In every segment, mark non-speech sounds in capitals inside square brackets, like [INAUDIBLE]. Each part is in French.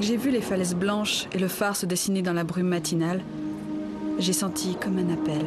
Que j'ai vu les falaises blanches et le phare se dessiner dans la brume matinale, j'ai senti comme un appel.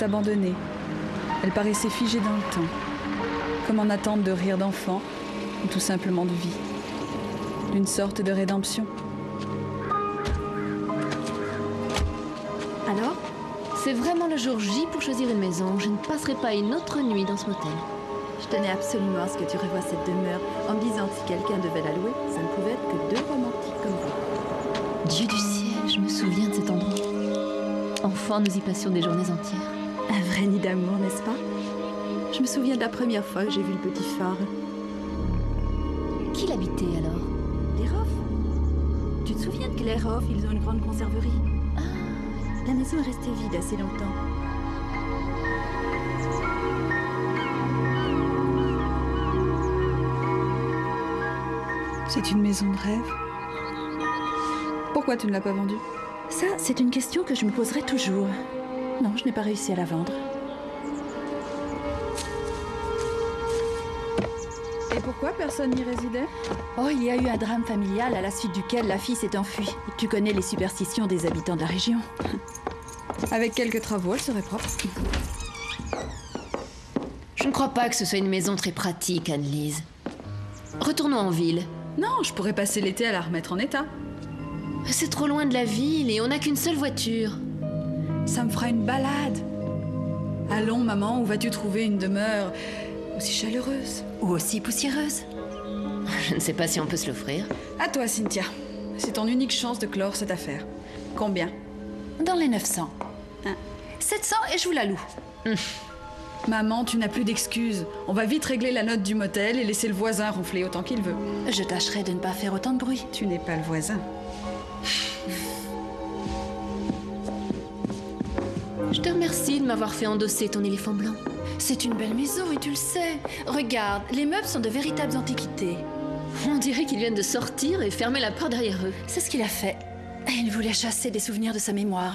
Était abandonnée. Elle paraissait figée dans le temps, comme en attente de rire d'enfant ou tout simplement de vie, d'une sorte de rédemption. Alors C'est vraiment le jour J pour choisir une maison. Je ne passerai pas une autre nuit dans ce motel. Je tenais absolument à ce que tu revoies cette demeure en me disant que si quelqu'un devait la louer, ça ne pouvait être que deux romantiques comme vous. Dieu du ciel, je me souviens de cet endroit. Enfant, nous y passions des journées entières. Nid d'amour, n'est-ce pas? Je me souviens de la première fois que j'ai vu le petit phare. Qui l'habitait alors? Les Roff Tu te souviens que les Roff, ils ont une grande conserverie? Ah, La maison est restée vide assez longtemps. C'est une maison de rêve. Pourquoi tu ne l'as pas vendue? Ça, c'est une question que je me poserai toujours. Non, je n'ai pas réussi à la vendre. Personne n'y résidait? Oh, il y a eu un drame familial à la suite duquel la fille s'est enfuie. Tu connais les superstitions des habitants de la région. [LAUGHS] Avec quelques travaux, elle serait propre. je ne crois pas que ce soit une maison très pratique, Anne-Lise. Retournons en ville. Non, je pourrais passer l'été à la remettre en état. C'est trop loin de la ville et on n'a qu'une seule voiture. Ça me fera une balade. Allons, maman, où vas-tu trouver une demeure aussi chaleureuse? Ou aussi poussiéreuse. [LAUGHS] Je ne sais pas si on peut se l'offrir. À toi, Cynthia. C'est ton unique chance de clore cette affaire. Combien? Dans les 900. Hein? 700 et je vous la loue. Maman, tu n'as plus d'excuses. On va vite régler la note du motel et laisser le voisin ronfler autant qu'il veut. Je tâcherai de ne pas faire autant de bruit. Tu n'es pas le voisin. Je te remercie de m'avoir fait endosser ton éléphant blanc. C'est une belle maison et tu le sais. Regarde, les meubles sont de véritables antiquités. On dirait qu'ils viennent de sortir et fermer la porte derrière eux. C'est ce qu'il a fait. Il voulait chasser des souvenirs de sa mémoire.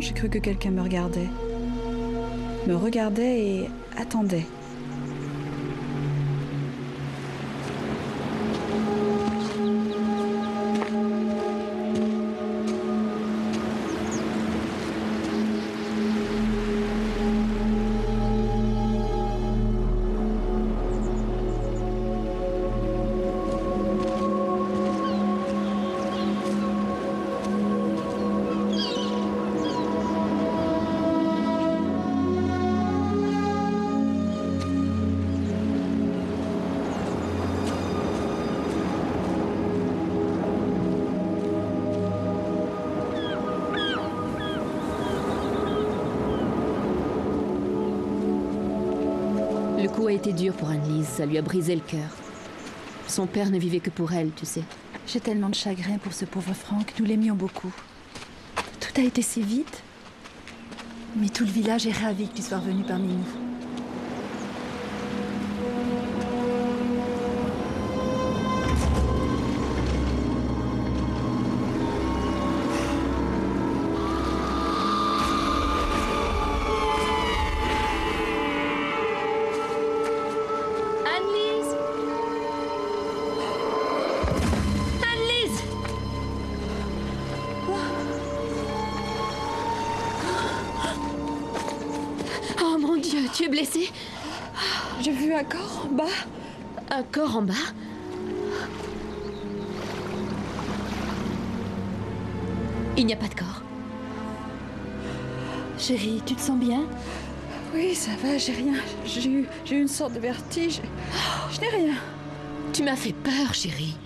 J'ai cru que quelqu'un me regardait. Me regardait et attendait. Été dur pour Annelise, ça lui a brisé le cœur. Son père ne vivait que pour elle, tu sais. J'ai tellement de chagrin pour ce pauvre Franck, nous l'aimions beaucoup. Tout a été si vite. Mais tout le village est ravi que tu sois revenu parmi nous. En bas Il n'y a pas de corps. Chérie, tu te sens bien? Oui, ça va, j'ai rien. J'ai eu, j'ai eu une sorte de vertige. Je n'ai rien. Tu m'as fait peur, chérie.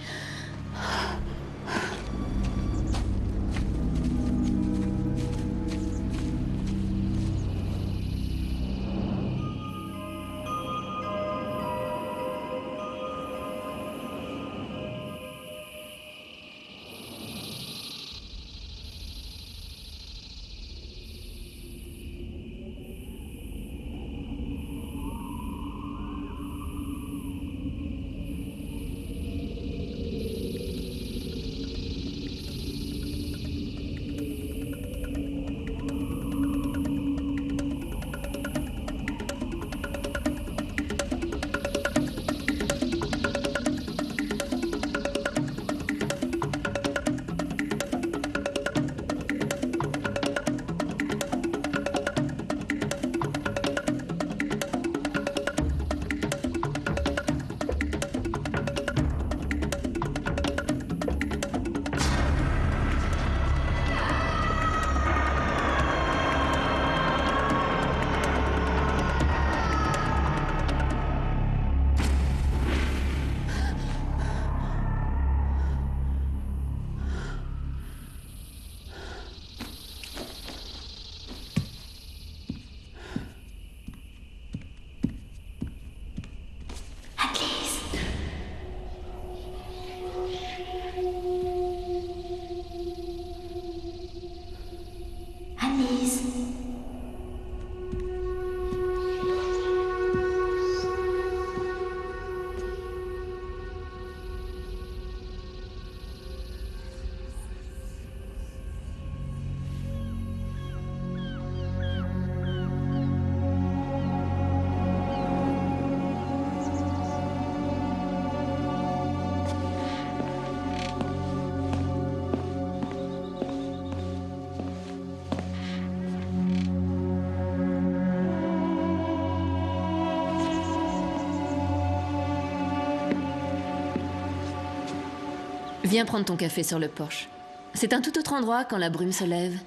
Viens prendre ton café sur le porche. C'est un tout autre endroit quand la brume se lève.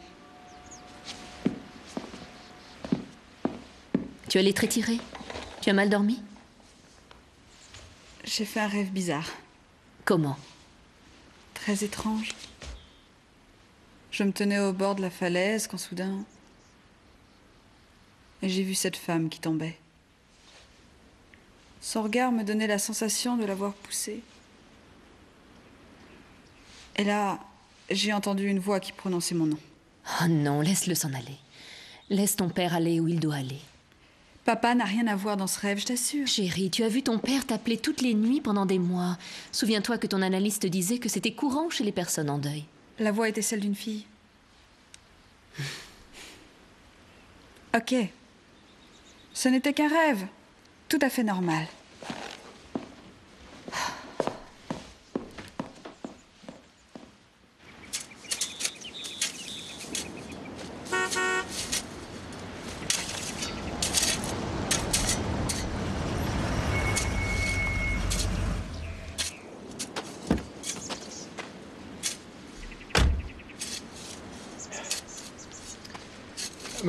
Tu allais te retirer? Tu as mal dormi? J'ai fait un rêve bizarre, Comment? Très étrange. Je me tenais au bord de la falaise quand soudain. Et j'ai vu cette femme qui tombait. Son regard me donnait la sensation de l'avoir poussée. Et là, j'ai entendu une voix qui prononçait mon nom. Oh non, laisse-le s'en aller. Laisse ton père aller où il doit aller. Papa n'a rien à voir dans ce rêve, je t'assure. Chérie, tu as vu ton père t'appeler toutes les nuits pendant des mois. Souviens-toi que ton analyste disait que c'était courant chez les personnes en deuil. La voix était celle d'une fille. Ok. Ce n'était qu'un rêve. Tout à fait normal.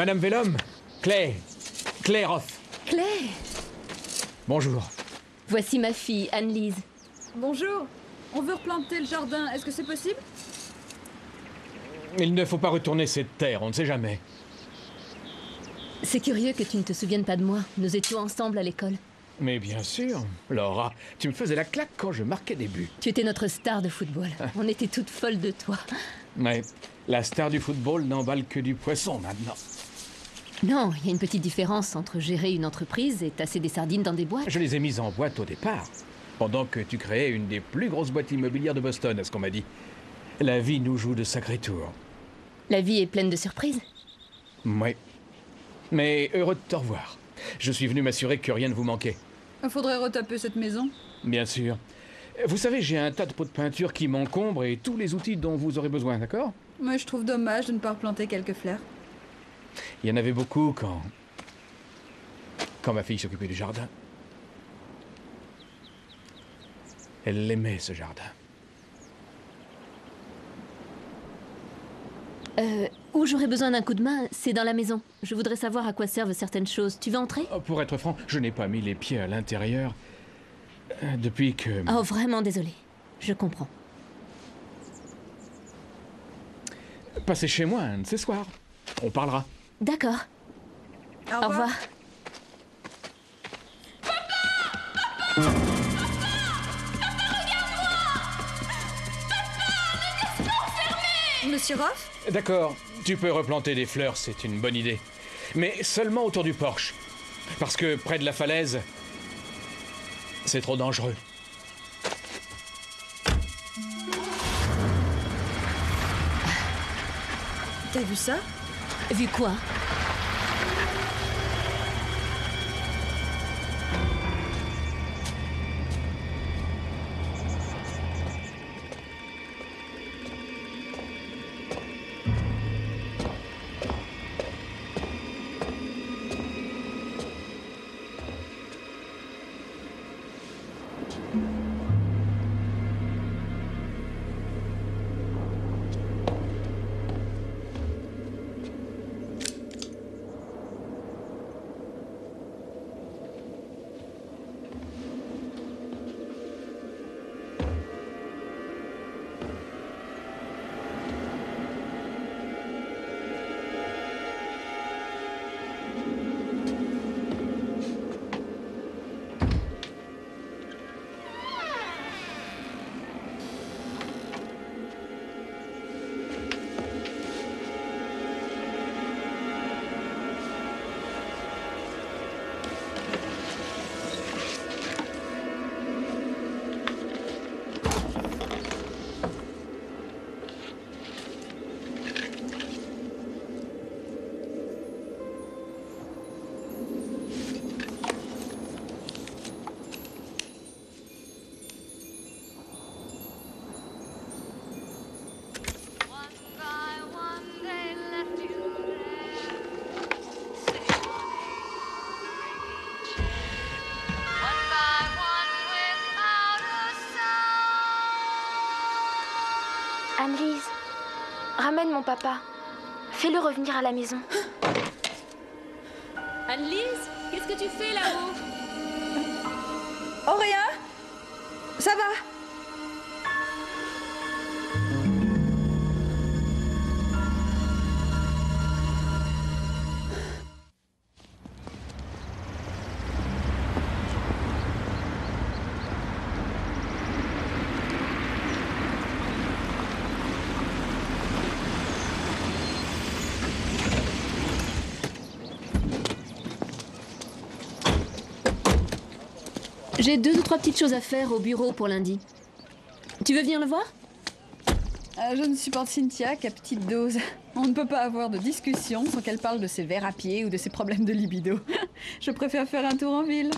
Madame Vellum Claire Claire Hoff Claire Bonjour. Voici ma fille, Anne-Lise. Bonjour. On veut replanter le jardin. Est-ce que c'est possible? Il ne faut pas retourner cette terre, on ne sait jamais. C'est curieux que tu ne te souviennes pas de moi. Nous étions ensemble à l'école. Mais bien sûr. Laura, tu me faisais la claque quand je marquais des buts. Tu étais notre star de football. [LAUGHS] On était toutes folles de toi. Mais la star du football n'emballe que du poisson maintenant. Non, il y a une petite différence entre gérer une entreprise et tasser des sardines dans des boîtes. Je les ai mises en boîte au départ. Pendant que tu créais une des plus grosses boîtes immobilières de Boston, à ce qu'on m'a dit. La vie nous joue de sacrés tours. La vie est pleine de surprises. Oui. Mais heureux de te revoir. Je suis venu m'assurer que rien ne vous manquait. Faudrait retaper cette maison. Bien sûr. Vous savez, j'ai un tas de pots de peinture qui m'encombrent et tous les outils dont vous aurez besoin, d'accord? Moi, je trouve dommage de ne pas replanter quelques fleurs. Il y en avait beaucoup quand. quand ma fille s'occupait du jardin. Elle l'aimait, ce jardin. Euh, où j'aurais besoin d'un coup de main, c'est dans la maison. Je voudrais savoir à quoi servent certaines choses. Tu veux entrer? Oh, Pour être franc, je n'ai pas mis les pieds à l'intérieur euh, depuis que. Oh, vraiment désolé. Je comprends. Passez chez moi un de ces soirs. On parlera. D'accord. Au revoir. Monsieur Roth D'accord, tu peux replanter des fleurs, c'est une bonne idée. Mais seulement autour du porche. Parce que près de la falaise, c'est trop dangereux. T'as vu ça? Vu quoi papa. Fais-le revenir à la maison. Anne-Lise, qu'est-ce que tu fais là-haut? Oh, rien J'ai deux ou trois petites choses à faire au bureau pour lundi. Tu veux venir le voir? Euh, Je ne supporte Cynthia qu'à petite dose. On ne peut pas avoir de discussion sans qu'elle parle de ses verres à pied ou de ses problèmes de libido. [LAUGHS] Je préfère faire un tour en ville.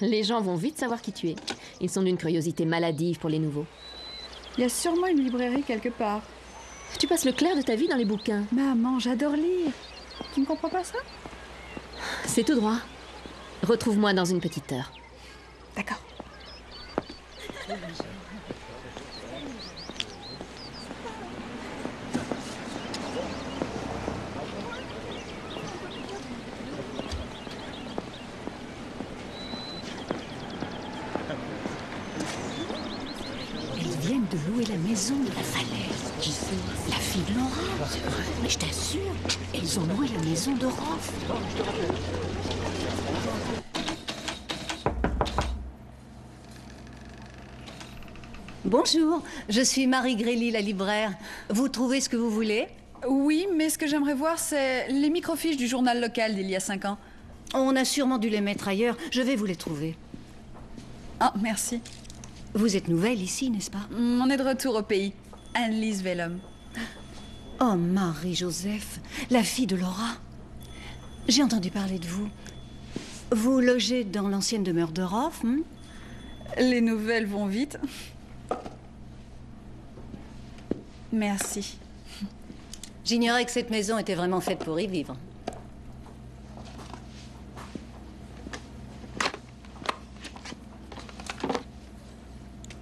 Les gens vont vite savoir qui tu es. Ils sont d'une curiosité maladive pour les nouveaux. Il y a sûrement une librairie quelque part. Tu passes le clair de ta vie dans les bouquins. Maman, j'adore lire. Tu ne comprends pas ça? C'est tout droit. Retrouve-moi dans une petite heure. D'accord. Ils viennent de louer la maison de la falaise. Qui c'est La fille de Laura. Mais je t'assure, ils ont loué la maison de Roth. Bonjour, je suis Marie Grély, la libraire. Vous trouvez ce que vous voulez Oui, mais ce que j'aimerais voir, c'est les microfiches du journal local d'il y a cinq ans. On a sûrement dû les mettre ailleurs. Je vais vous les trouver. Ah, merci. Vous êtes nouvelle ici, n'est-ce pas Mm, On est de retour au pays. Anne-Lise Vellum. Oh, Marie-Joseph, la fille de Laura. J'ai entendu parler de vous. Vous logez dans l'ancienne demeure de Roff, hmm Les nouvelles vont vite. Merci. J'ignorais que cette maison était vraiment faite pour y vivre.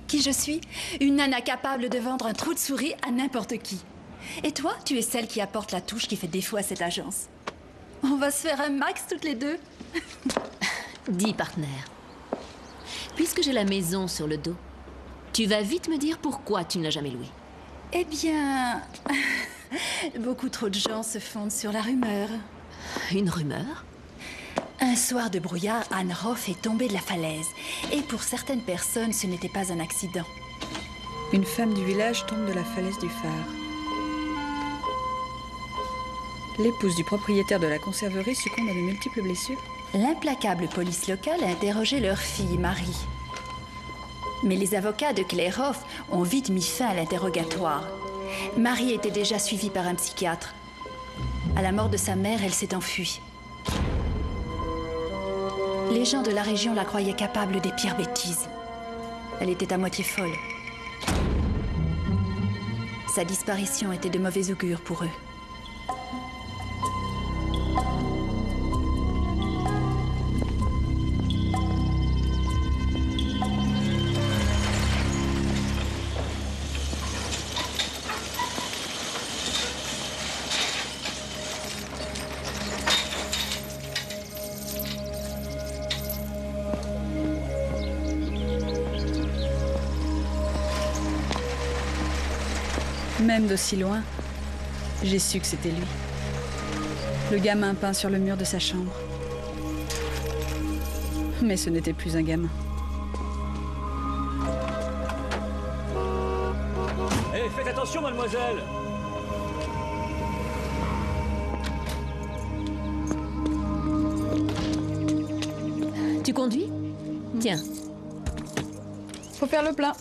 Qui je suis? Une nana capable de vendre un trou de souris à n'importe qui. Et toi, tu es celle qui apporte la touche qui fait défaut à cette agence. On va se faire un max toutes les deux. [LAUGHS] Dis, partenaire. Puisque j'ai la maison sur le dos, tu vas vite me dire pourquoi tu ne l'as jamais louée. Eh bien, [LAUGHS] beaucoup trop de gens se fondent sur la rumeur. Une rumeur? Un soir de brouillard, Anne Roff est tombée de la falaise. Et pour certaines personnes, ce n'était pas un accident. Une femme du village tombe de la falaise du phare. L'épouse du propriétaire de la conserverie succombe à de multiples blessures. L'implacable police locale a interrogé leur fille, Marie. Mais les avocats de Claire Hoff ont vite mis fin à l'interrogatoire. Marie était déjà suivie par un psychiatre. À la mort de sa mère, elle s'est enfuie. Les gens de la région la croyaient capable des pires bêtises. Elle était à moitié folle. Sa disparition était de mauvais augure pour eux. D'aussi loin, j'ai su que c'était lui. Le gamin peint sur le mur de sa chambre. Mais ce n'était plus un gamin. Eh, faites attention, mademoiselle Tu conduis? Tiens, Faut faire le plein.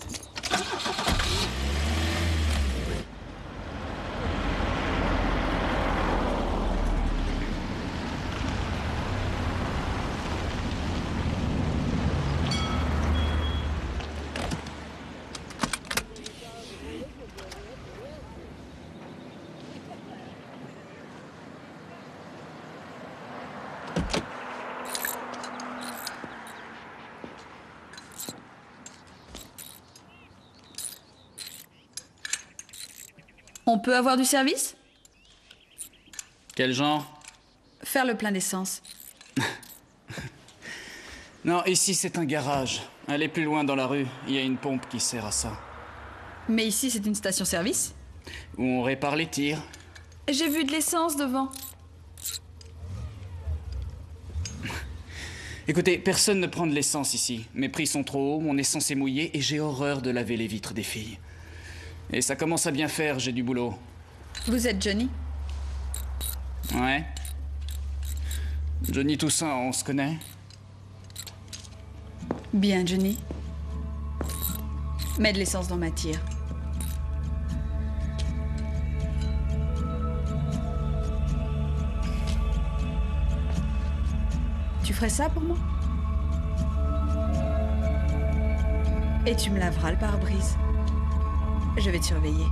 On peut avoir du service? Quel genre? Faire le plein d'essence. [LAUGHS] Non, ici c'est un garage. Allez plus loin dans la rue, il y a une pompe qui sert à ça. Mais ici, c'est une station-service. Où on répare les tirs. J'ai vu de l'essence devant. [LAUGHS] Écoutez, personne ne prend de l'essence ici. Mes prix sont trop hauts, mon essence est mouillée et j'ai horreur de laver les vitres des filles. Et ça commence à bien faire, j'ai du boulot. Vous êtes Johnny? Ouais. Johnny Toussaint, on se connaît? Bien, Johnny. Mets de l'essence dans ma tire. Tu ferais ça pour moi? Et tu me laveras le pare-brise. Je vais te surveiller.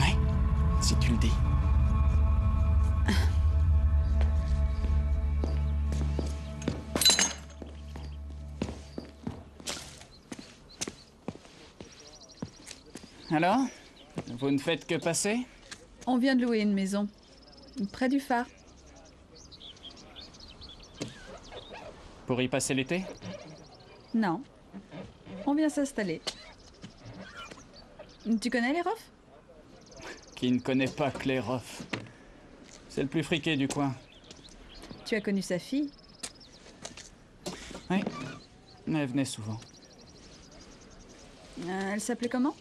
Ouais, si tu le dis. Alors Vous ne faites que passer? On vient de louer une maison. Près du phare. Pour y passer l'été? Non. On vient s'installer. Tu connais les Roff Qui ne connaît pas Claire Hoff C'est le plus friqué du coin. Tu as connu sa fille? Oui. Elle venait souvent. Euh, Elle s'appelait comment?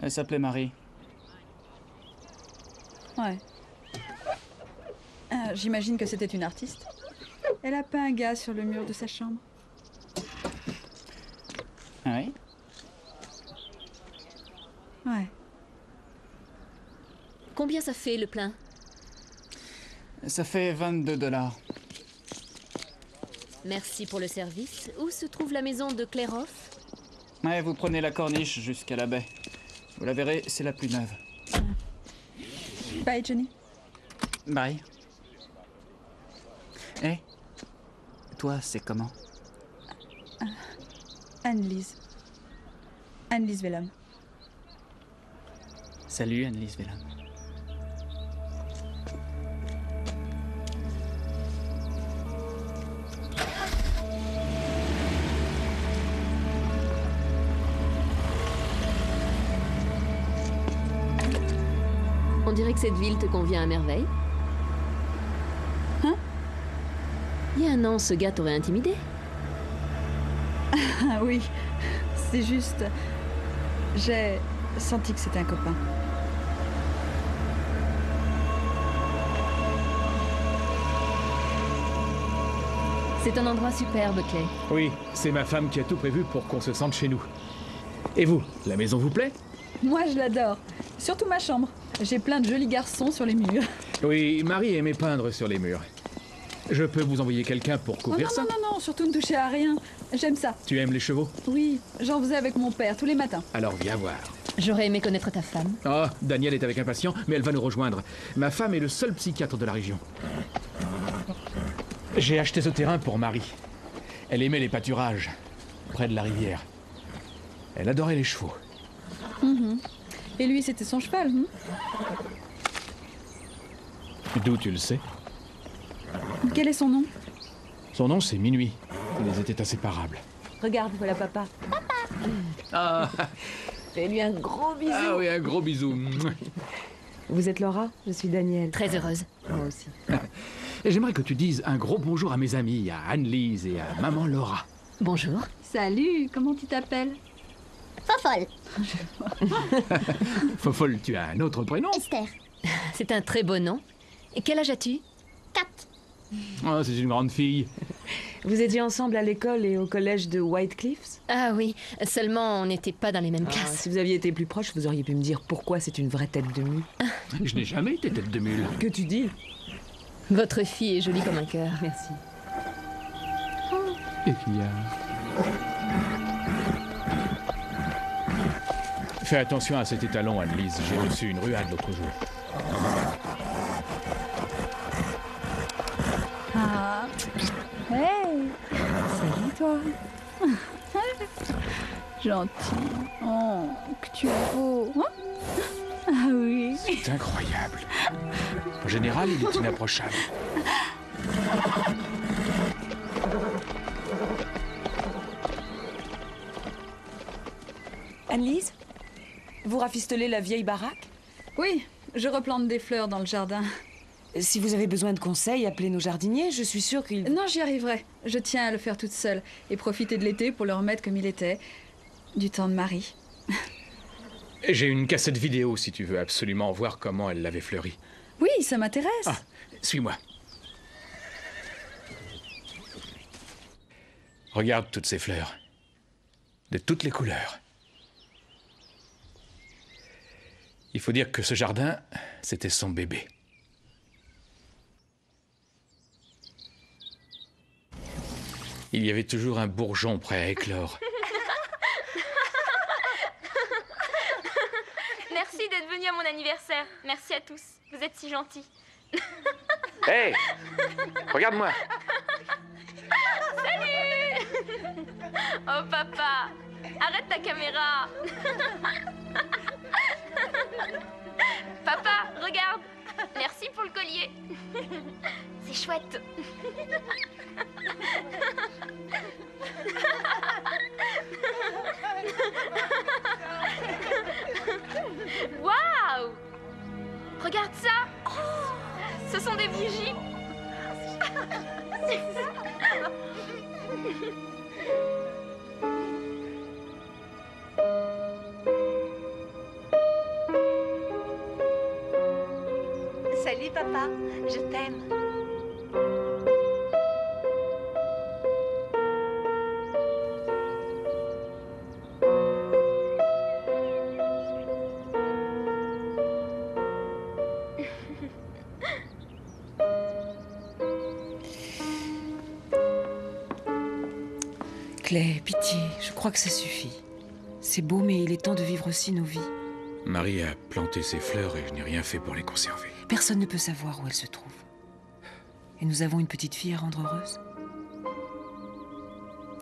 Elle s'appelait Marie. Ouais. J'imagine que c'était une artiste. Elle a peint un gars sur le mur de sa chambre. Ah oui? Ouais. Combien ça fait le plein? Ça fait 22 dollars. Merci pour le service. Où se trouve la maison de Clairoff? Ouais, vous prenez la corniche jusqu'à la baie. Vous la verrez, c'est la plus neuve. Bye, Johnny. Bye. Eh Toi, c'est comment? Anne-Lise. Anne-Lise Vellum. Salut, Annelise Vellam. On dirait que cette ville te convient à merveille. Hein Un an, ce gars t'aurait intimidé. Ah oui, c'est juste. J'ai senti que c'était un copain. C'est un endroit superbe, Clay. Oui, c'est ma femme qui a tout prévu pour qu'on se sente chez nous. Et vous, la maison vous plaît? Moi, je l'adore. Surtout ma chambre. J'ai plein de jolis garçons sur les murs. Oui, Marie aimait peindre sur les murs. Je peux vous envoyer quelqu'un pour Oh couvrir non, ça non, non, non, surtout ne touchez à rien. J'aime ça. Tu aimes les chevaux Oui, j'en faisais avec mon père tous les matins. Alors viens voir. J'aurais aimé connaître ta femme. Oh, Daniel est avec un patient, mais elle va nous rejoindre. Ma femme est le seul psychiatre de la région. J'ai acheté ce terrain pour Marie. Elle aimait les pâturages, près de la rivière. Elle adorait les chevaux. Et lui, c'était son cheval. hein D'où tu le sais? Quel est son nom? Son nom, c'est Minuit. Ils étaient inséparables. Regarde, voilà papa. Ah, [LAUGHS] Fais-lui un gros bisou. ah oui, un gros bisou. Vous êtes Laura? Je suis Daniel. Très heureuse. Moi aussi. [LAUGHS] Et j'aimerais que tu dises un gros bonjour à mes amis, à Anne-Lise et à maman Laura. Bonjour. Salut, comment tu t'appelles? Fofolle. [LAUGHS] Fofol, tu as un autre prénom? Esther. C'est un très beau nom. Et quel âge as-tu? 4. Oh, c'est une grande fille. [LAUGHS] Vous étiez ensemble à l'école et au collège de White Cliffs Ah oui, seulement on n'était pas dans les mêmes Ah, classes. Si vous aviez été plus proche, vous auriez pu me dire pourquoi c'est une vraie tête de mule. [LAUGHS] Je n'ai jamais été tête de mule. Que tu dis? Votre fille est jolie comme un cœur. Merci. Et qu'il y a... Fais attention à cet étalon, Anne-Lise. J'ai reçu une ruade l'autre jour. Ah. Hey Salut toi [LAUGHS] Gentil. Oh, que tu es beau. Ah oui. C'est incroyable. En général, il est inapprochable. Annelise Vous rafistolez la vieille baraque? Oui, je replante des fleurs dans le jardin. Si vous avez besoin de conseils, appelez nos jardiniers. Je suis sûre qu'ils... Non, j'y arriverai. Je tiens à le faire toute seule et profiter de l'été pour le remettre comme il était. Du temps de Marie. Et J'ai une cassette vidéo si tu veux absolument voir comment elle l'avait fleuri. Oui, ça m'intéresse. Ah, suis-moi. Regarde toutes ces fleurs. De toutes les couleurs. Il faut dire que ce jardin, c'était son bébé. Il y avait toujours un bourgeon prêt à éclore. [LAUGHS] Merci d'être venu à mon anniversaire. Merci à tous. Vous êtes si gentils. [LAUGHS] Hé Regarde-moi Oh papa, arrête ta caméra. [LAUGHS] papa, regarde. Merci pour le collier. C'est chouette. Waouh Regarde ça. Ce sont des bougies. Salut papa, je t'aime. [LAUGHS] Clay, pitié, je crois que ça suffit. C'est beau, mais il est temps de vivre aussi nos vies. Marie a planté ses fleurs et je n'ai rien fait pour les conserver. Personne ne peut savoir où elles se trouvent. Et nous avons une petite fille à rendre heureuse.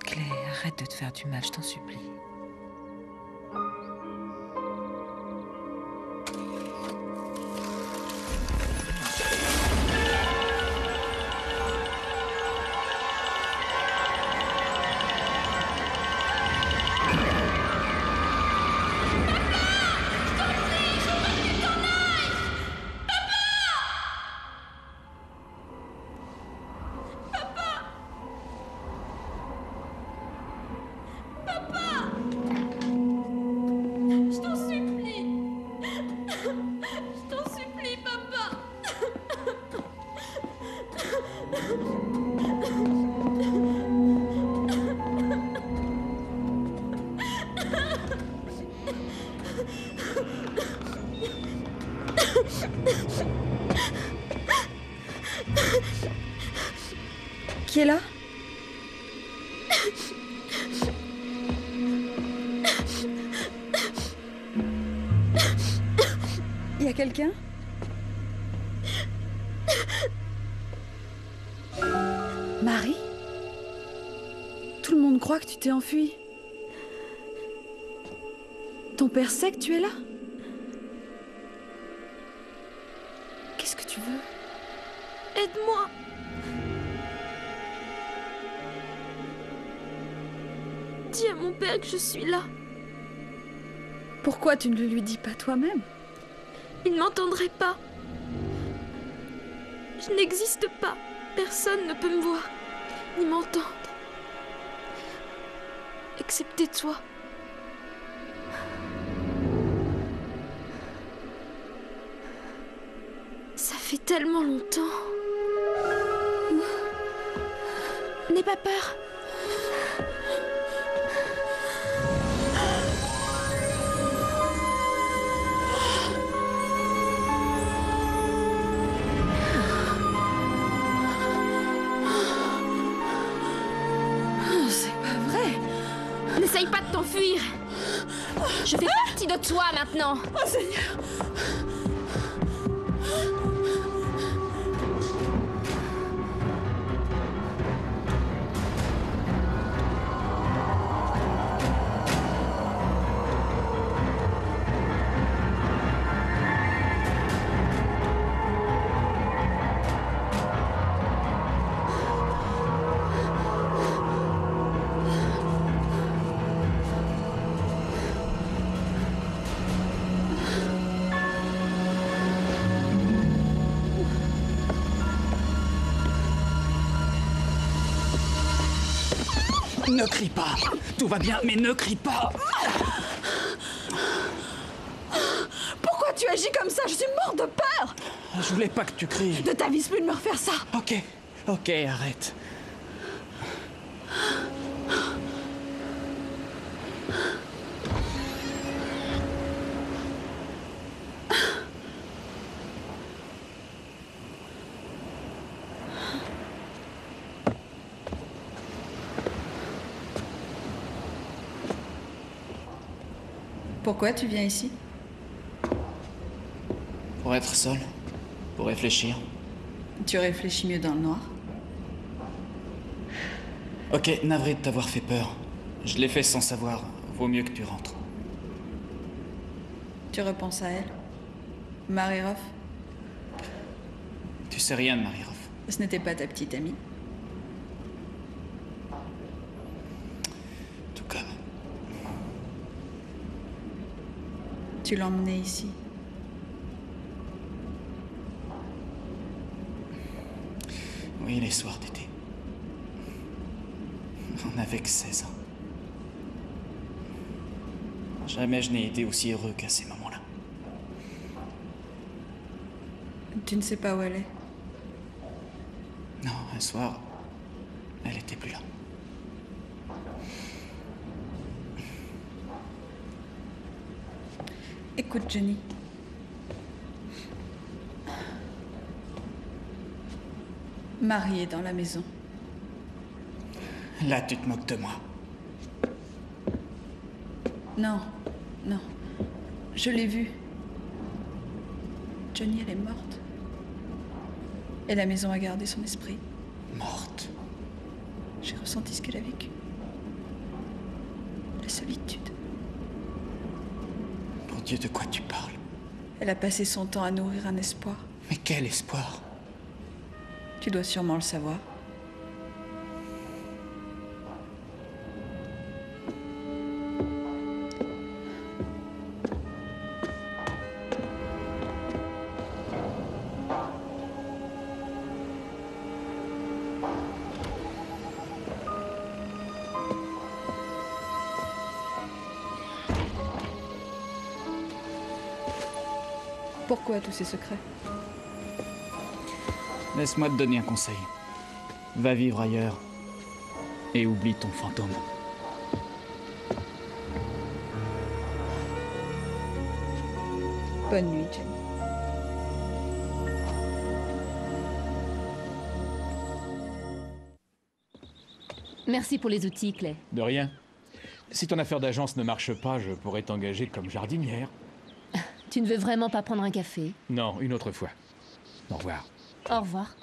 Clay, arrête de te faire du mal, je t'en supplie. Père sait que tu es là Qu'est-ce que tu veux? Aide-moi. Dis à mon père que je suis là. Pourquoi tu ne le lui dis pas toi-même? Il ne m'entendrait pas. Je n'existe pas. Personne ne peut me voir, ni m'entendre. Excepté toi. Tellement longtemps. N'aie pas peur. C'est pas vrai N'essaye pas de t'enfuir. Je fais partie de toi maintenant. Oh Seigneur Ne crie pas. Tout va bien, mais ne crie pas. Pourquoi tu agis comme ça? Je suis morte de peur Je voulais pas que tu cries. Ne t'avise plus de me refaire ça Ok, ok, arrête. Pourquoi tu viens ici Pour être seul, pour réfléchir. Tu réfléchis mieux dans le noir Ok, navré de t'avoir fait peur. Je l'ai fait sans savoir. Vaut mieux que tu rentres. Tu repenses à elle Marie Roth Tu sais rien de Marie Roth. Ce n'était pas ta petite amie Tout comme. Tu l'emmenais ici Oui, les soirs d'été. On avait que 16 ans. Jamais je n'ai été aussi heureux qu'à ces moments-là. Tu ne sais pas où elle est. Non, un soir, elle était plus là. Écoute, Jenny. Marie est dans la maison. Là, tu te moques de moi. Non, non. Je l'ai vue. Johnny, elle est morte. Et la maison a gardé son esprit. Morte. J'ai ressenti ce qu'elle a vécu. La solitude. Dieu, de quoi tu parles? Elle a passé son temps à nourrir un espoir. Mais quel espoir? Tu dois sûrement le savoir. Pourquoi tous ces secrets Laisse-moi te donner un conseil. Va vivre ailleurs et oublie ton fantôme. Bonne nuit, Jenny. Merci pour les outils, Clay. De rien. Si ton affaire d'agence ne marche pas, je pourrais t'engager comme jardinière. Tu ne veux vraiment pas prendre un café? Non, une autre fois. Au revoir. Au revoir.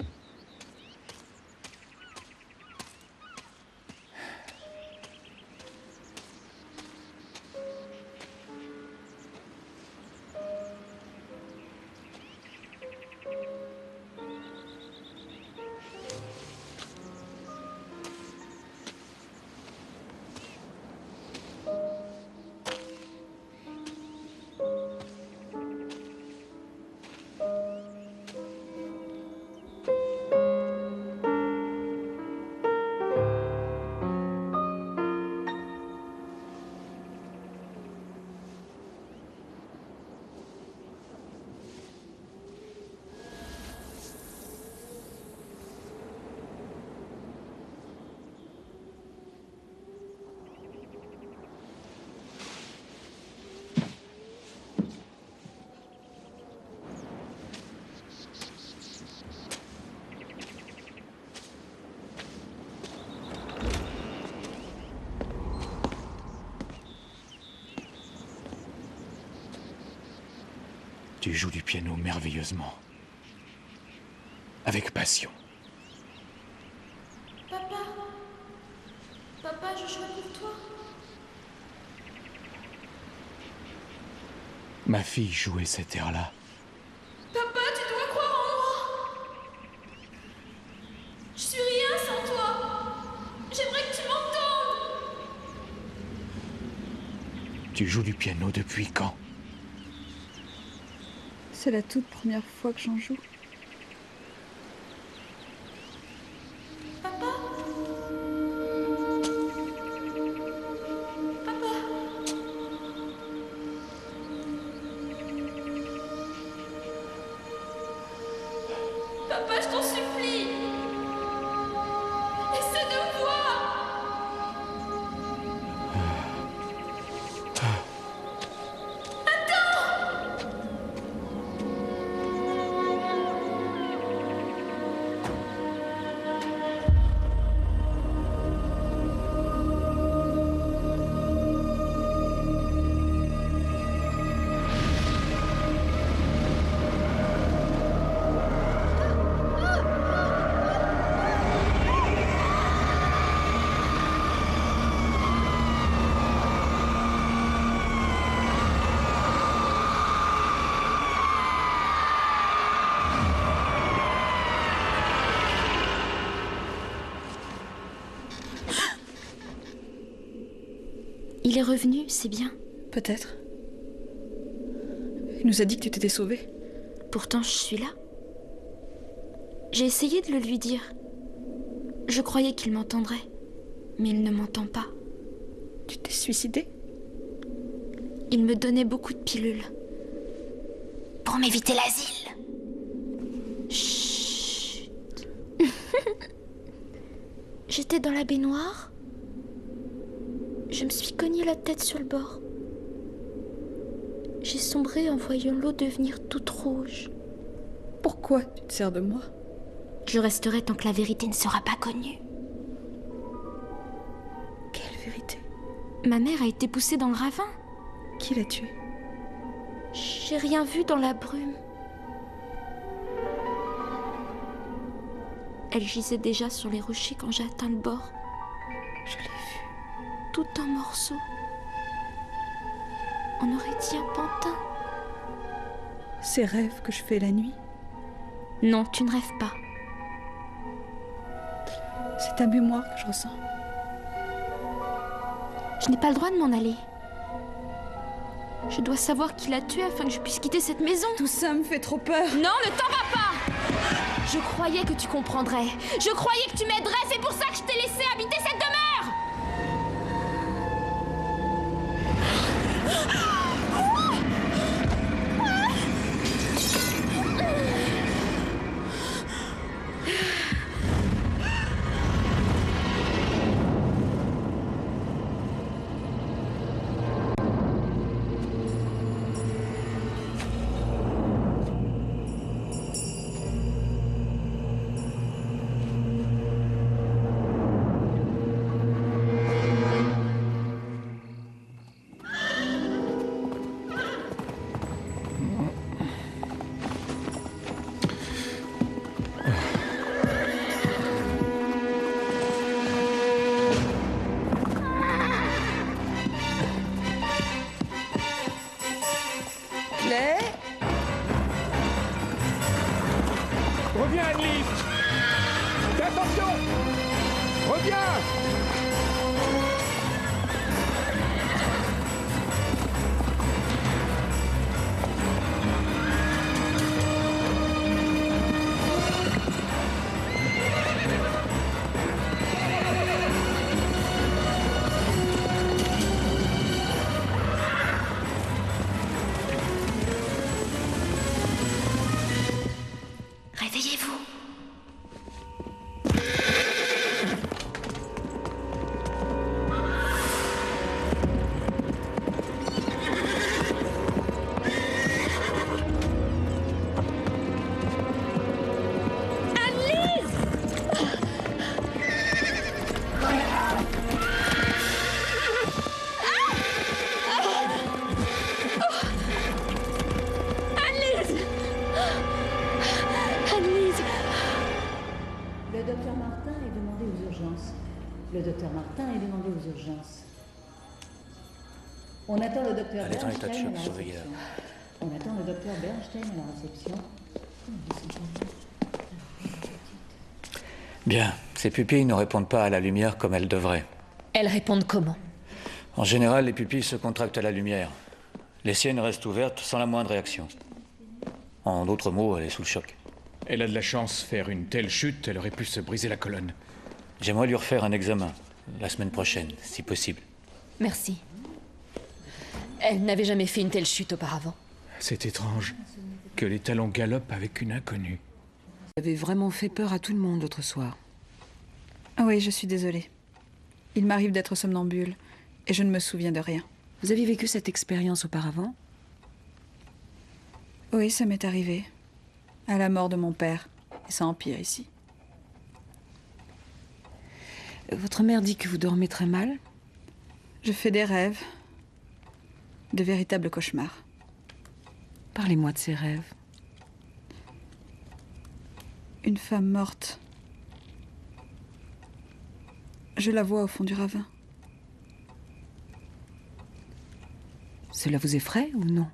Tu joues du piano merveilleusement. Avec passion. Papa Papa, je jouais pour toi. Ma fille jouait cet air-là. Papa, tu dois croire en moi. Je suis rien sans toi. J'aimerais que tu m'entendes. Tu joues du piano depuis quand? C'est la toute première fois que j'en joue. Papa? Papa? Papa, je t'en supplie Il est revenu, c'est bien. Peut-être. Il nous a dit que tu t'étais sauvé. Pourtant, je suis là. J'ai essayé de le lui dire. Je croyais qu'il m'entendrait, mais il ne m'entend pas. Tu t'es suicidée Il me donnait beaucoup de pilules. Pour m'éviter l'asile. Chut. [LAUGHS] J'étais dans la baignoire. Je me suis cogné la tête sur le bord. J'ai sombré en voyant l'eau devenir toute rouge. Pourquoi tu te sers de moi? Je resterai tant que la vérité ne sera pas connue. Quelle vérité? Ma mère a été poussée dans le ravin. Qui l'a tuée? J'ai rien vu dans la brume. Elle gisait déjà sur les rochers quand j'ai atteint le bord. Je l'ai vue. Tout en morceaux. On aurait dit un pantin. Ces rêves que je fais la nuit, Non, tu ne rêves pas. c'est ta mémoire que je ressens. Je n'ai pas le droit de m'en aller. Je dois savoir qui l'a tué afin que je puisse quitter cette maison. Tout ça me fait trop peur. Non, ne t'en va pas Je croyais que tu comprendrais. Je croyais que tu m'aiderais. C'est pour ça que je t'ai laissé habiter cette demeure Ha ha ha! Docteur Elle est en état de choc, la surveillez-la. réception. On attend le docteur Bernstein à la réception. Bien, ces pupilles ne répondent pas à la lumière comme elles devraient. Elles répondent comment? En général, les pupilles se contractent à la lumière. Les siennes restent ouvertes sans la moindre réaction. En d'autres mots, elle est sous le choc. Elle a de la chance, faire une telle chute, elle aurait pu se briser la colonne. J'aimerais lui refaire un examen, la semaine prochaine, si possible. Merci. Elle n'avait jamais fait une telle chute auparavant. C'est étrange que les talons galopent avec une inconnue. Vous avez vraiment fait peur à tout le monde l'autre soir. Ah oui, je suis désolée. Il m'arrive d'être somnambule et je ne me souviens de rien. Vous aviez vécu cette expérience auparavant? Oui, ça m'est arrivé. À la mort de mon père. Et ça empire ici. Votre mère dit que vous dormez très mal Je fais des rêves. De véritables cauchemars. Parlez-moi de ces rêves. Une femme morte. Je la vois au fond du ravin. Cela vous effraie ou non?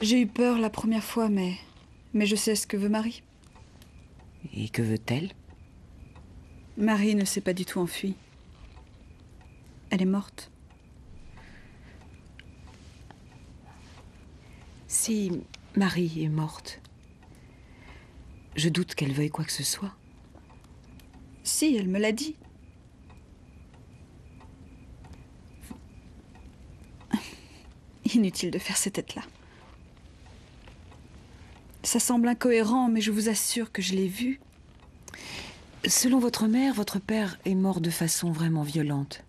J'ai eu peur la première fois, mais. Mais je sais ce que veut Marie. Et que veut-elle? Marie ne s'est pas du tout enfuie. Elle est morte. Si Marie est morte, Je doute qu'elle veuille quoi que ce soit. Si, elle me l'a dit. Inutile de faire ces têtes-là. Ça semble incohérent, mais je vous assure que je l'ai vu. Selon votre mère, votre père est mort de façon vraiment violente.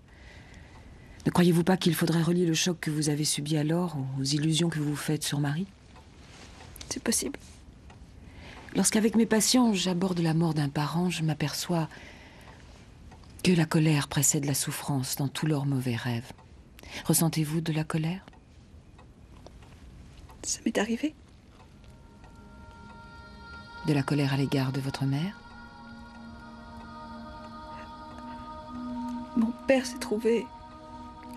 Ne croyez-vous pas qu'il faudrait relier le choc que vous avez subi alors aux illusions que vous vous faites sur Marie? C'est possible. Lorsqu'avec mes patients j'aborde la mort d'un parent, je m'aperçois que la colère précède la souffrance dans tous leurs mauvais rêves. Ressentez-vous de la colère? Ça m'est arrivé. De la colère à l'égard de votre mère? Mon père s'est trouvé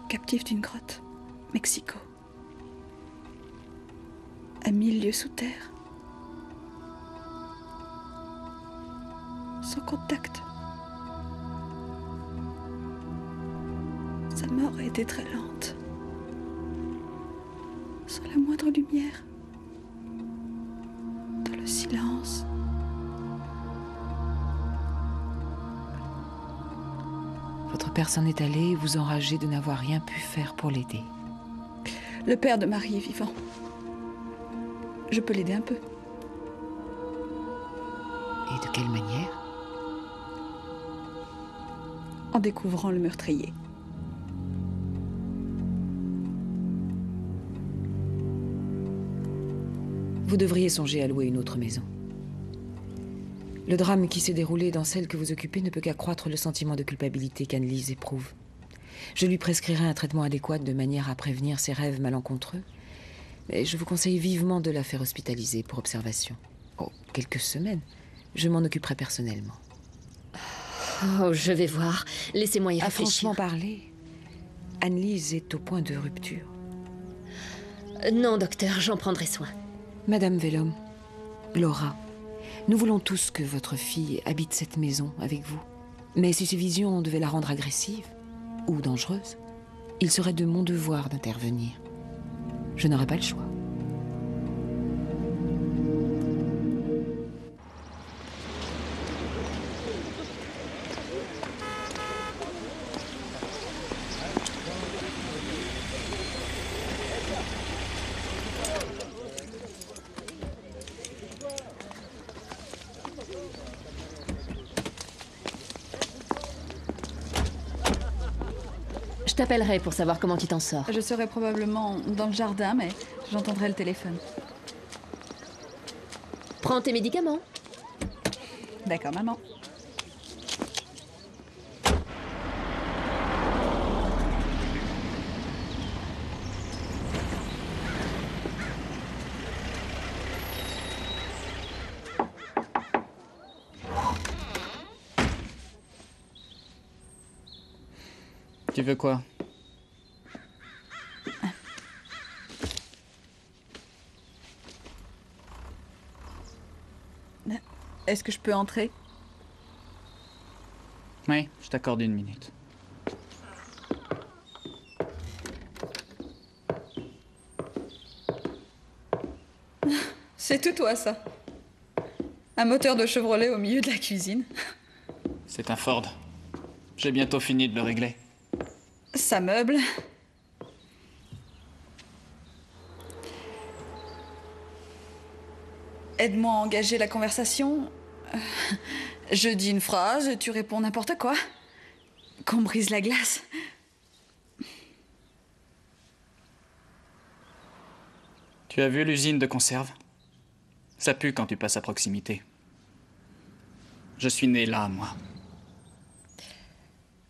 captif d'une grotte, Mexico. À mille lieues sous terre. Sans contact. Sa mort a été très lente. Sans la moindre lumière. Dans le silence. S'en est allé et vous enragez de n'avoir rien pu faire pour l'aider. Le père de Marie est vivant. Je peux l'aider un peu. Et de quelle manière? En découvrant le meurtrier. Vous devriez songer à louer une autre maison. Le drame qui s'est déroulé dans celle que vous occupez ne peut qu'accroître le sentiment de culpabilité qu'Anne-Lise éprouve. Je lui prescrirai un traitement adéquat de manière à prévenir ses rêves malencontreux, mais je vous conseille vivement de la faire hospitaliser pour observation. Oh, quelques semaines. Je m'en occuperai personnellement. Oh, je vais voir. Laissez-moi y À réfléchir. franchement parler, Anne-Lise est au point de rupture. Euh, Non, docteur, j'en prendrai soin. Madame Vellum, Laura, nous voulons tous que votre fille habite cette maison avec vous. Mais si ces visions devaient la rendre agressive ou dangereuse, il serait de mon devoir d'intervenir. Je n'aurais pas le choix. T'appellerai pour savoir comment tu t'en sors. Je serai probablement dans le jardin, mais j'entendrai le téléphone. Prends tes médicaments. D'accord, maman. Tu veux quoi Est-ce que je peux entrer? Oui, je t'accorde une minute. C'est tout toi, ça. Un moteur de Chevrolet au milieu de la cuisine. C'est un Ford. J'ai bientôt fini de le régler. Ça meuble. Aide-moi à engager la conversation. Euh, Je dis une phrase, tu réponds n'importe quoi. Qu'on brise la glace. Tu as vu l'usine de conserve? Ça pue quand tu passes à proximité. Je suis né là, moi.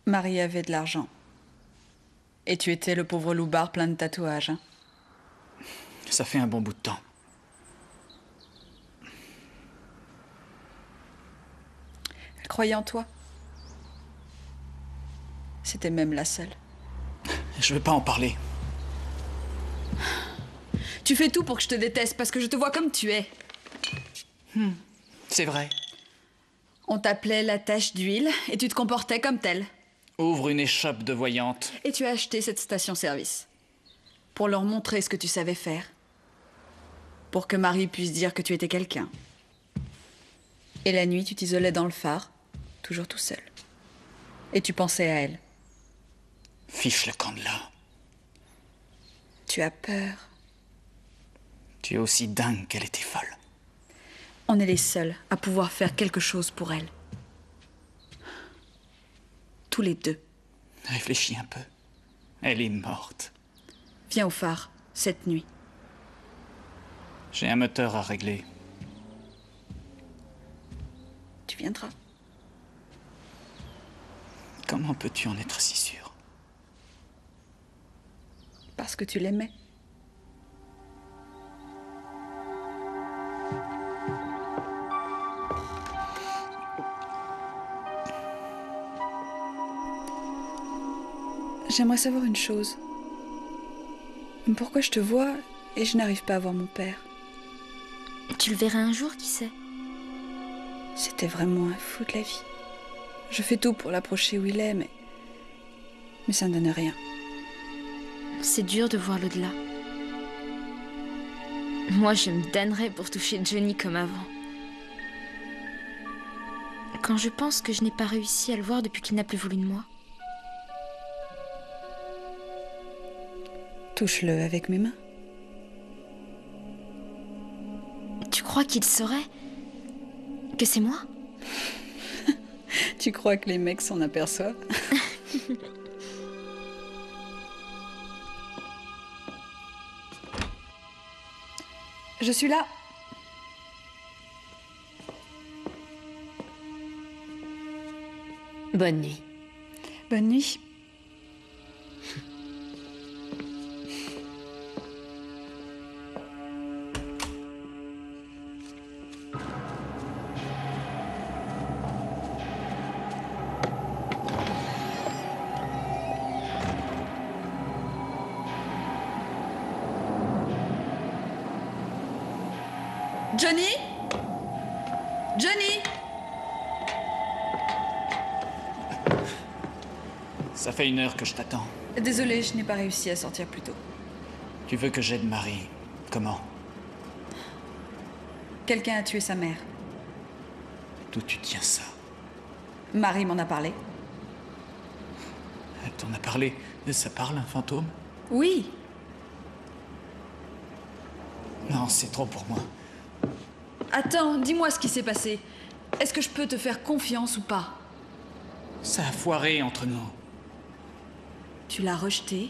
Marie avait de l'argent. Et tu étais le pauvre loupard plein de tatouages. hein. Ça fait un bon bout de temps. Elle croyait en toi. C'était même la seule. Je veux pas en parler. Tu fais tout pour que je te déteste parce que je te vois comme tu es. C'est vrai. On t'appelait la tache d'huile et tu te comportais comme telle. Ouvre une échoppe de voyante. Et tu as acheté cette station-service. Pour leur montrer ce que tu savais faire. Pour que Marie puisse dire que tu étais quelqu'un. Et la nuit, tu t'isolais dans le phare, toujours tout seul. Et tu pensais à elle. Fiche le camp de là. Tu as peur. Tu es aussi dingue qu'elle était folle. On est les seuls à pouvoir faire quelque chose pour elle. Tous les deux. Réfléchis un peu. Elle est morte. Viens au phare, cette nuit. J'ai un moteur à régler. Tu viendras. Comment peux-tu en être si sûr Parce que tu l'aimais. J'aimerais savoir une chose. Pourquoi je te vois et je n'arrive pas à voir mon père? Tu le verras un jour, qui sait? C'était vraiment un fou de la vie. Je fais tout pour l'approcher où il est, mais. Mais ça ne donne rien. C'est dur de voir l'au-delà. Moi, je me damnerais pour toucher Johnny comme avant. Quand je pense que je n'ai pas réussi à le voir depuis qu'il n'a plus voulu de moi. Touche-le avec mes mains. Tu crois qu'il saurait que c'est moi? [LAUGHS] Tu crois que les mecs s'en aperçoivent? [LAUGHS] Je suis là. Bonne nuit. Bonne nuit. Ça fait une heure que je t'attends. Désolée, je n'ai pas réussi à sortir plus tôt. Tu veux que j'aide Marie? Comment? Quelqu'un a tué sa mère. D'où tu tiens ça? Marie m'en a parlé. Elle t'en a parlé Ça parle, un fantôme? Oui, Non, c'est trop pour moi. Attends, dis-moi ce qui s'est passé. Est-ce que je peux te faire confiance ou pas? Ça a foiré entre nous. Tu l'as rejeté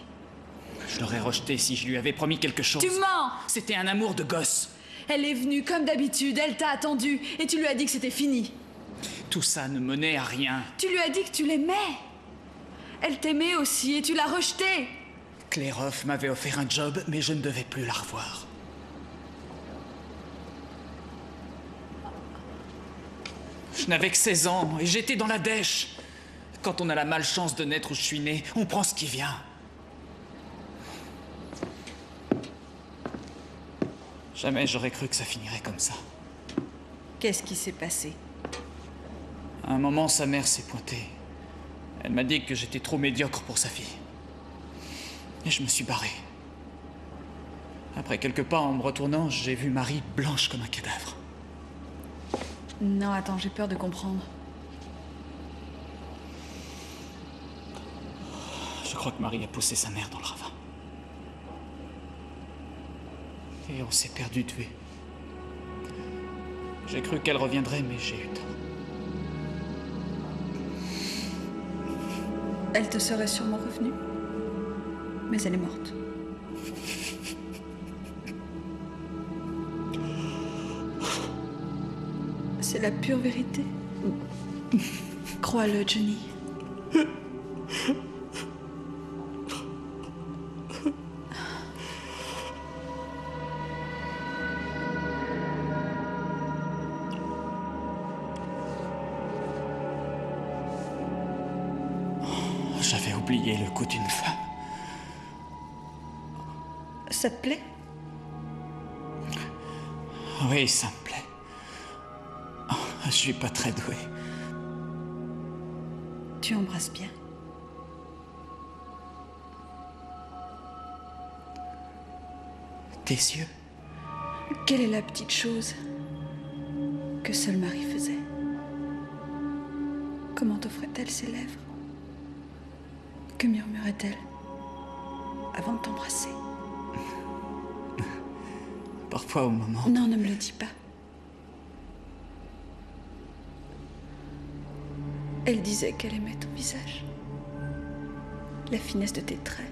Je l'aurais rejeté si je lui avais promis quelque chose. Tu mens C'était un amour de gosse. Elle est venue comme d'habitude, elle t'a attendu et tu lui as dit que c'était fini. Tout ça ne menait à rien. Tu lui as dit que tu l'aimais. Elle t'aimait aussi et tu l'as rejetée. Clairoff m'avait offert un job, mais je ne devais plus la revoir. Je n'avais que 16 ans et j'étais dans la dèche. Quand on a la malchance de naître où je suis né, on prend ce qui vient. Jamais j'aurais cru que ça finirait comme ça. Qu'est-ce qui s'est passé? À un moment, sa mère s'est pointée. Elle m'a dit que j'étais trop médiocre pour sa fille. Et je me suis barré. Après quelques pas, en me retournant, j'ai vu Marie blanche comme un cadavre. Non, attends, j'ai peur de comprendre. Je crois que Marie a poussé sa mère dans le ravin. Et on s'est perdu de vue. J'ai cru qu'elle reviendrait, mais j'ai eu tort. Elle te serait sûrement revenue. Mais elle est morte. C'est la pure vérité. Crois-le, Johnny. Ça te plaît? Oui, ça me plaît. Oh, je suis pas très doué. Tu embrasses bien. Tes yeux? Quelle est la petite chose que seule Marie faisait? Comment offrait-elle ses lèvres? Que murmurait-elle avant de t'embrasser? [LAUGHS] Parfois au moment. Non, ne me le dis pas. Elle disait qu'elle aimait ton visage, la finesse de tes traits,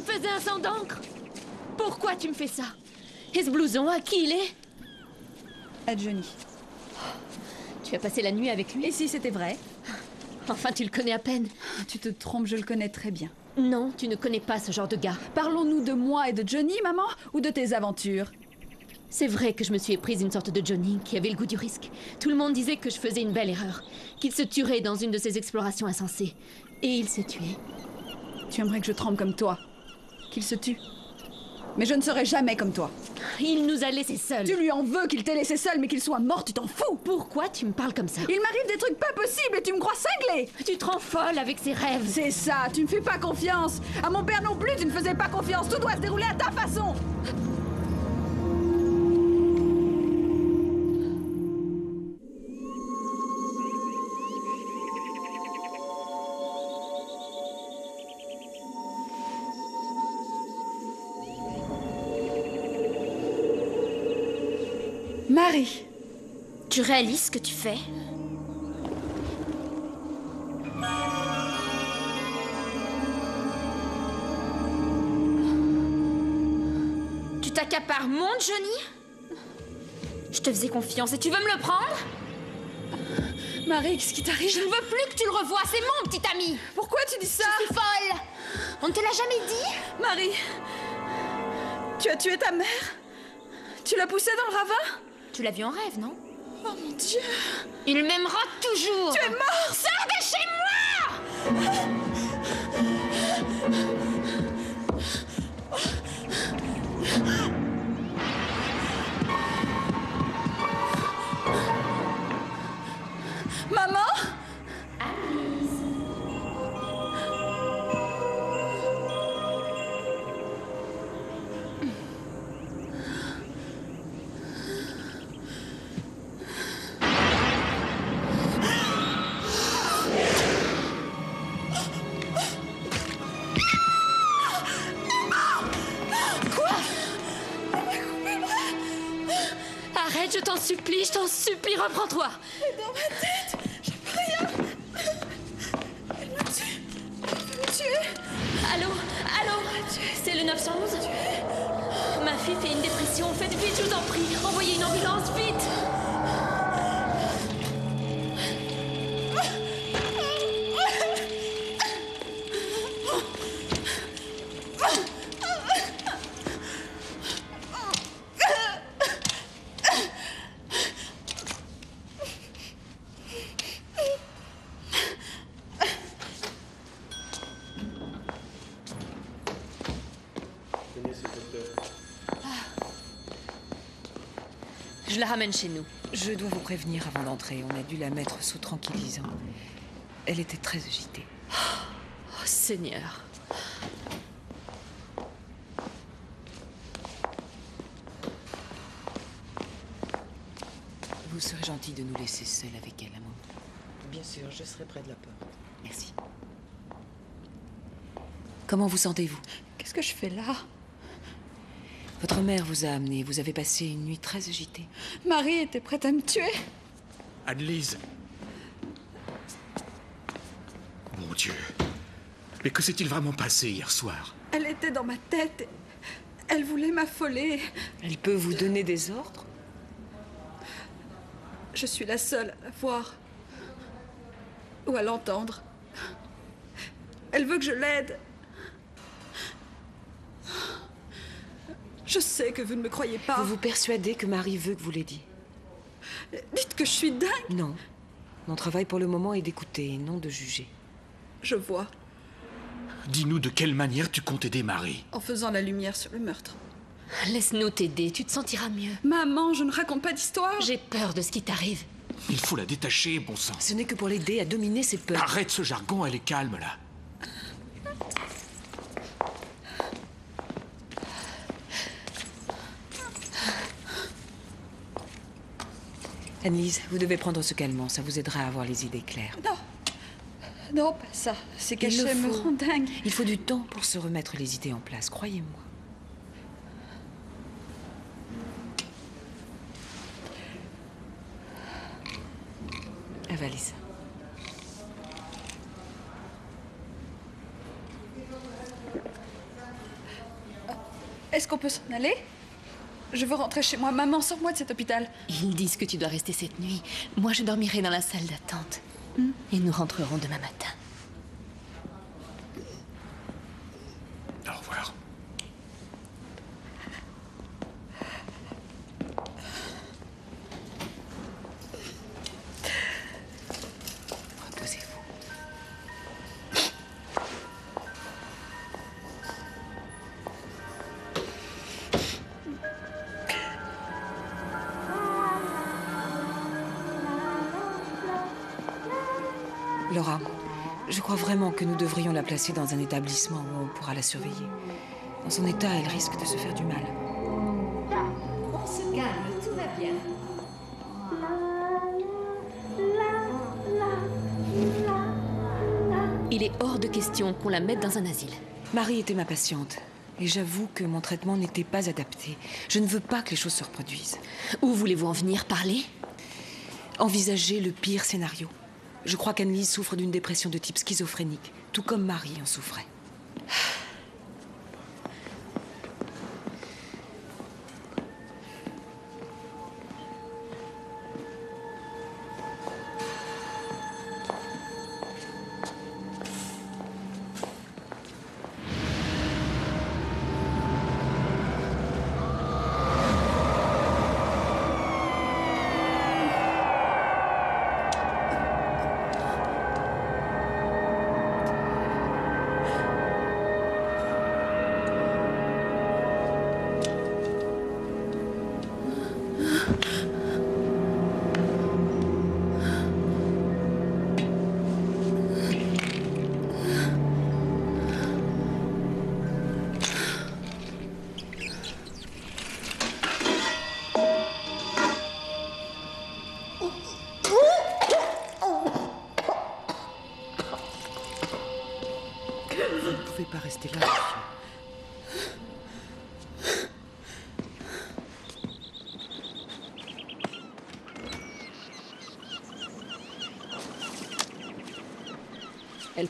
me faisais un sang d'encre Pourquoi tu me fais ça? Et ce blouson, à qui il est? À Johnny. Tu as passé la nuit avec lui? Et si c'était vrai? Enfin, tu le connais à peine. Tu te trompes, je le connais très bien. Non, tu ne connais pas ce genre de gars. Parlons-nous de moi et de Johnny, maman, ou de tes aventures? C'est vrai que je me suis éprise une sorte de Johnny qui avait le goût du risque. Tout le monde disait que je faisais une belle erreur, qu'il se tuerait dans une de ses explorations insensées. Et il s'est tué. Tu aimerais que je tremble comme toi Qu'il se tue. Mais je ne serai jamais comme toi. Il nous a laissés seuls. Tu lui en veux qu'il t'ait laissé seul, mais qu'il soit mort, tu t'en fous. Pourquoi tu me parles comme ça? Il m'arrive des trucs pas possibles et tu me crois cinglé Tu te rends folle avec ses rêves. C'est ça, tu me fais pas confiance. À mon père non plus, tu ne faisais pas confiance. Tout doit se dérouler à ta façon Marie Tu réalises ce que tu fais? Tu t'accapares mon Johnny? Je te faisais confiance et tu veux me le prendre? Marie, qu'est-ce qui t'arrive? Je ne veux plus que tu le revoies, c'est mon petit ami. Pourquoi tu dis ça? Je suis folle. On ne te l'a jamais dit? Marie Tu as tué ta mère? Tu l'as poussée dans le ravin? Tu l'as vu en rêve, non Oh mon Dieu Il m'aimera toujours Tu es mort Sors de chez moi ramène chez nous. Je dois vous prévenir avant d'entrer. On a dû la mettre sous tranquillisant. Elle était très agitée. Oh, Seigneur. Vous serez gentil de nous laisser seuls avec elle, amour. Bien sûr, je serai près de la porte. Merci. Comment vous sentez-vous? Qu'est-ce que je fais là? Votre mère vous a amené. Vous avez passé une nuit très agitée. Marie était prête à me tuer. Annelise. Mon Dieu. Mais que s'est-il vraiment passé hier soir? Elle était dans ma tête. Elle voulait m'affoler. Elle peut vous donner des ordres? Je suis la seule à la voir. Ou à l'entendre. Elle veut que je l'aide. Je sais que vous ne me croyez pas. Vous vous persuadez que Marie veut que vous l'aidiez Dites que je suis dingue. Non. Mon travail pour le moment est d'écouter et non de juger. Je vois. Dis-nous de quelle manière tu comptes aider Marie. En faisant la lumière sur le meurtre. Laisse-nous t'aider, tu te sentiras mieux. Maman, je ne raconte pas d'histoire. J'ai peur de ce qui t'arrive. Il faut la détacher, bon sang. Ce n'est que pour l'aider à dominer ses peurs. Arrête ce jargon, elle est calme là. Annelise, vous devez prendre ce calmant, ça vous aidera à avoir les idées claires. Non. Non, pas ça. Ces cachets me rendent dingue. Il faut du temps pour se remettre les idées en place, croyez-moi. Avalez ça. Est-ce qu'on peut s'en aller? Je veux rentrer chez moi. Maman, sors-moi de cet hôpital. Ils disent que tu dois rester cette nuit. Moi, je dormirai dans la salle d'attente. Et nous rentrerons demain matin. Devrions la placer dans un établissement où on pourra la surveiller. Dans son état, elle risque de se faire du mal. On se calme, tout va bien. Il est hors de question qu'on la mette dans un asile. Marie était ma patiente. Et j'avoue que mon traitement n'était pas adapté. Je ne veux pas que les choses se reproduisent. Où voulez-vous en venir parler? Envisagez le pire scénario. Je crois qu'Annelise souffre d'une dépression de type schizophrénique, tout comme Marie en souffrait.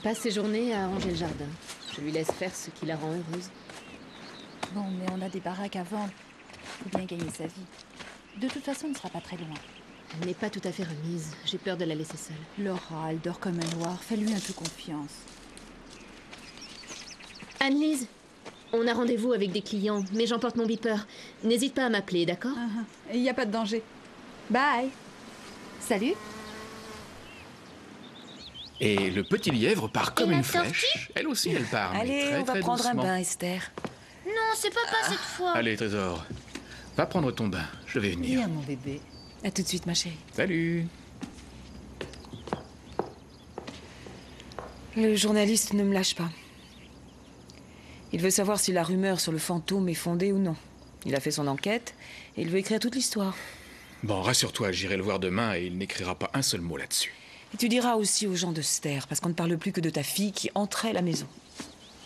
Passe ses journées à ranger le jardin. Je lui laisse faire ce qui la rend heureuse. Bon, mais on a des baraques à vendre. Faut bien gagner sa vie. De toute façon, on ne sera pas très loin. Elle n'est pas tout à fait remise. J'ai peur de la laisser seule. Laura, elle dort comme un noir. Fais-lui un peu confiance. Annelise, on a rendez-vous avec des clients, mais j'emporte mon beeper. N'hésite pas à m'appeler, d'accord? Il n'y a pas de danger. Bye. Salut. Et le petit lièvre part comme Et une flèche. Elle aussi, elle part. mais Allez, très, on va très prendre un doucement. bain, Esther. Non, c'est papa cette fois. Allez, Trésor. Va prendre ton bain, je vais venir. Viens, mon bébé. À tout de suite, ma chérie. Salut. Le journaliste ne me lâche pas. Il veut savoir si la rumeur sur le fantôme est fondée ou non. Il a fait son enquête et il veut écrire toute l'histoire. Bon, rassure-toi, j'irai le voir demain et il n'écrira pas un seul mot là-dessus. Et tu diras aussi aux gens de Ster, parce qu'on ne parle plus que de ta fille qui entrait à la maison.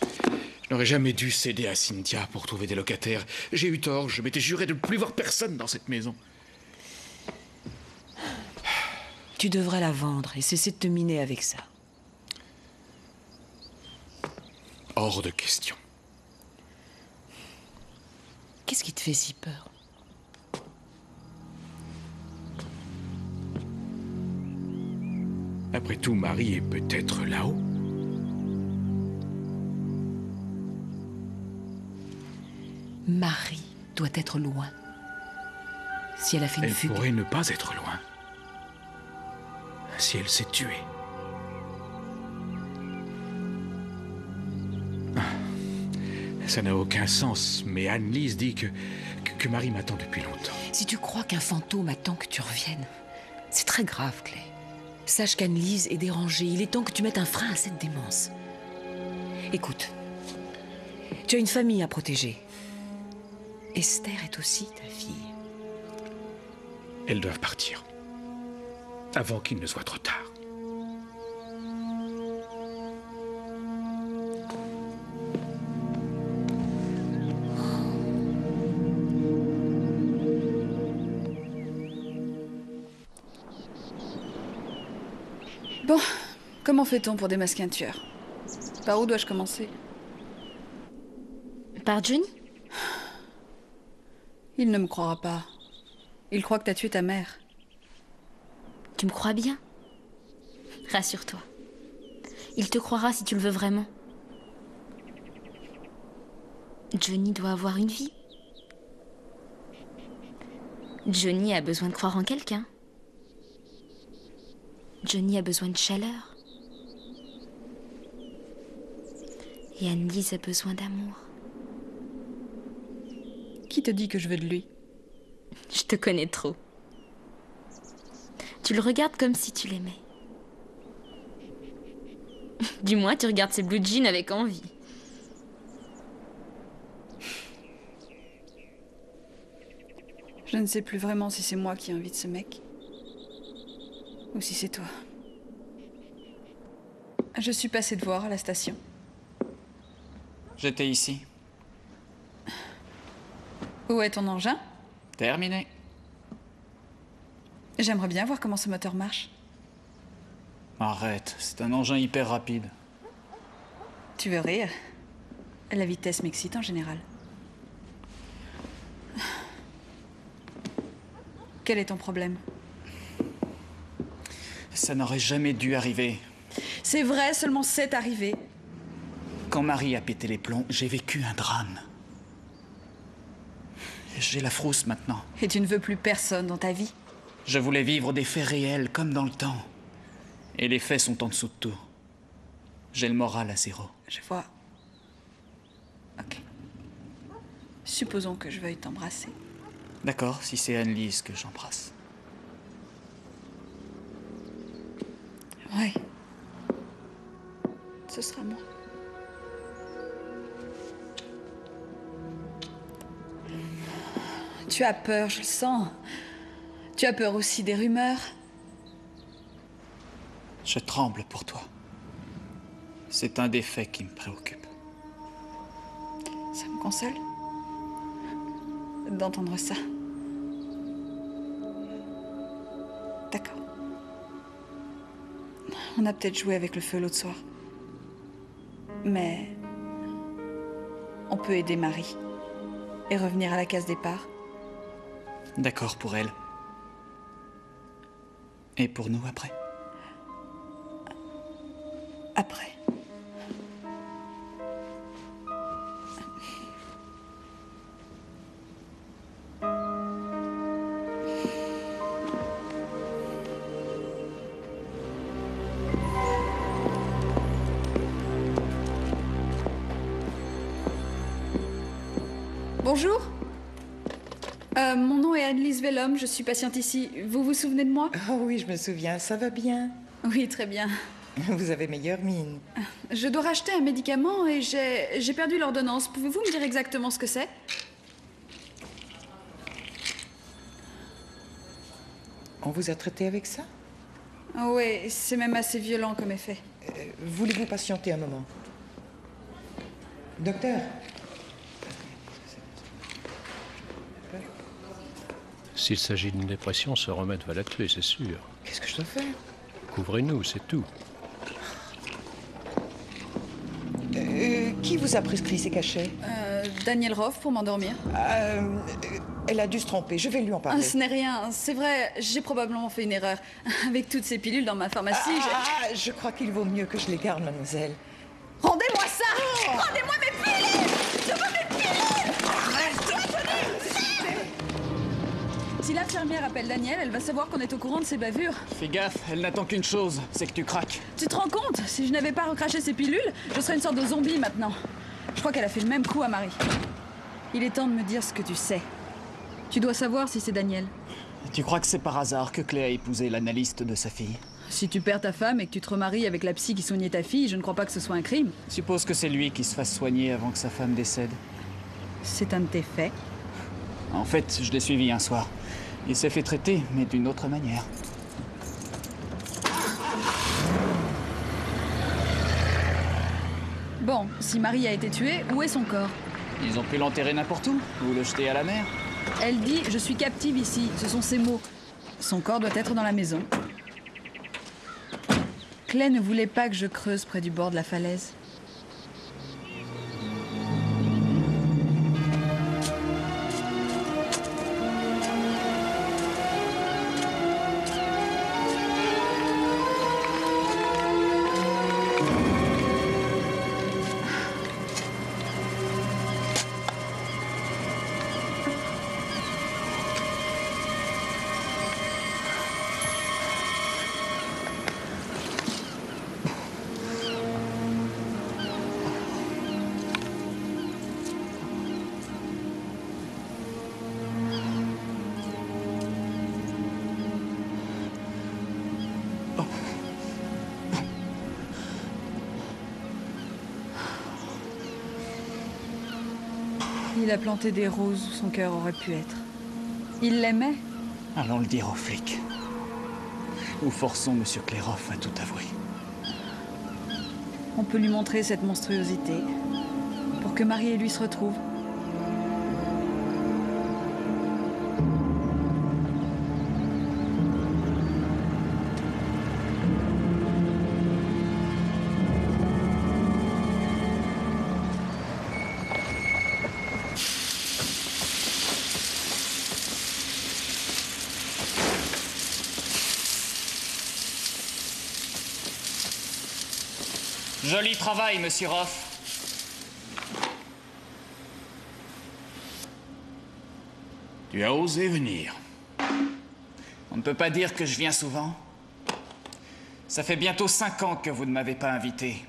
Je n'aurais jamais dû céder à Cynthia pour trouver des locataires. J'ai eu tort, je m'étais juré de ne plus voir personne dans cette maison. Tu devrais la vendre et cesser de te miner avec ça. Hors de question. Qu'est-ce qui te fait si peur? Après tout, Marie est peut-être là-haut. Marie doit être loin. Si elle a fait une Elle fugue. pourrait ne pas être loin. Si elle s'est tuée. Ah, Ça n'a aucun sens, mais Anne-Lise dit que, que, que Marie m'attend depuis longtemps. Si tu crois qu'un fantôme attend que tu reviennes, c'est très grave, Clay. Sache qu'Anne-Lise est dérangée. Il est temps que tu mettes un frein à cette démence. Écoute, tu as une famille à protéger. Esther est aussi ta fille. Elles doivent partir. Avant qu'il ne soit trop tard. Comment fait-on pour démasquer un tueur? Par où dois-je commencer? Par Johnny Il ne me croira pas. Il croit que t'as tué ta mère. Tu me crois bien? Rassure-toi. Il te croira si tu le veux vraiment. Johnny doit avoir une vie. Johnny a besoin de croire en quelqu'un. Johnny a besoin de chaleur. Et Annelise a besoin d'amour. Qui te dit que je veux de lui? Je te connais trop. Tu le regardes comme si tu l'aimais. Du moins, tu regardes ses blue jeans avec envie. Je ne sais plus vraiment si c'est moi qui invite ce mec. Ou si c'est toi. Je suis passée te voir à la station. J'étais ici. Où est ton engin? Terminé. J'aimerais bien voir comment ce moteur marche. Arrête, c'est un engin hyper rapide. Tu veux rire? La vitesse m'excite en général. Quel est ton problème? Ça n'aurait jamais dû arriver. C'est vrai, seulement c'est arrivé. Quand Marie a pété les plombs, j'ai vécu un drame. J'ai la frousse maintenant. Et tu ne veux plus personne dans ta vie? Je voulais vivre des faits réels comme dans le temps. Et les faits sont en dessous de tout. J'ai le moral à zéro. Je vois. Ok. Supposons que je veuille t'embrasser. D'accord, si c'est Anne-Lise que j'embrasse. Ouais. Ce sera moi. Tu as peur, je le sens. Tu as peur aussi des rumeurs. Je tremble pour toi. C'est un des faits qui me préoccupe. Ça me console d'entendre ça. D'accord. On a peut-être joué avec le feu l'autre soir. Mais on peut aider Marie et revenir à la case départ. D'accord pour elle. Et pour nous après Après. Vellum, je suis patiente ici. Vous vous souvenez de moi? Oh oui, je me souviens, ça va bien. Oui, très bien. Vous avez meilleure mine. Je dois racheter un médicament et j'ai perdu l'ordonnance. Pouvez-vous me dire exactement ce que c'est? On vous a traité avec ça? Ah Oui, c'est même assez violent comme effet. Euh, Voulez-vous patienter un moment? Docteur S'il s'agit d'une dépression, ce remède va la tuer, c'est sûr. Qu'est-ce que je dois faire? Couvrez-nous, c'est tout. Euh, Qui vous a prescrit ces cachets? Euh, Daniel Roth pour m'endormir. Euh, Elle a dû se tromper, je vais lui en Ah, parler. ce n'est rien, c'est vrai, j'ai probablement fait une erreur. [LAUGHS] Avec toutes ces pilules dans ma pharmacie, j'ai- Ah, je crois qu'il vaut mieux que je les garde, mademoiselle. Rendez-moi Si l'infirmière appelle Daniel, elle va savoir qu'on est au courant de ses bavures. Fais gaffe, elle n'attend qu'une chose, c'est que tu craques. Tu te rends compte? Si je n'avais pas recraché ces pilules, je serais une sorte de zombie maintenant. Je crois qu'elle a fait le même coup à Marie. Il est temps de me dire ce que tu sais. Tu dois savoir si c'est Daniel. Tu crois que c'est par hasard que Clé a épousé l'analyste de sa fille? Si tu perds ta femme et que tu te remaries avec la psy qui soignait ta fille, je ne crois pas que ce soit un crime. Suppose que c'est lui qui se fasse soigner avant que sa femme décède. C'est un de tes faits. En fait, je l'ai suivi un soir. Il s'est fait traiter, mais d'une autre manière. Bon, si Marie a été tuée, où est son corps? Ils ont pu l'enterrer n'importe où, ou le jeter à la mer. Elle dit Je suis captive ici. Ce sont ses mots. Son corps doit être dans la maison. Clay ne voulait pas que je creuse près du bord de la falaise. Planté des roses où son cœur aurait pu être. Il l'aimait. Allons le dire aux flics. Ou forçons Monsieur Clairoff à tout avouer. On peut lui montrer cette monstruosité pour que Marie et lui se retrouvent. Joli travail, Monsieur Roth. Tu as osé venir. On ne peut pas dire que je viens souvent. Ça fait bientôt cinq ans que vous ne m'avez pas invité.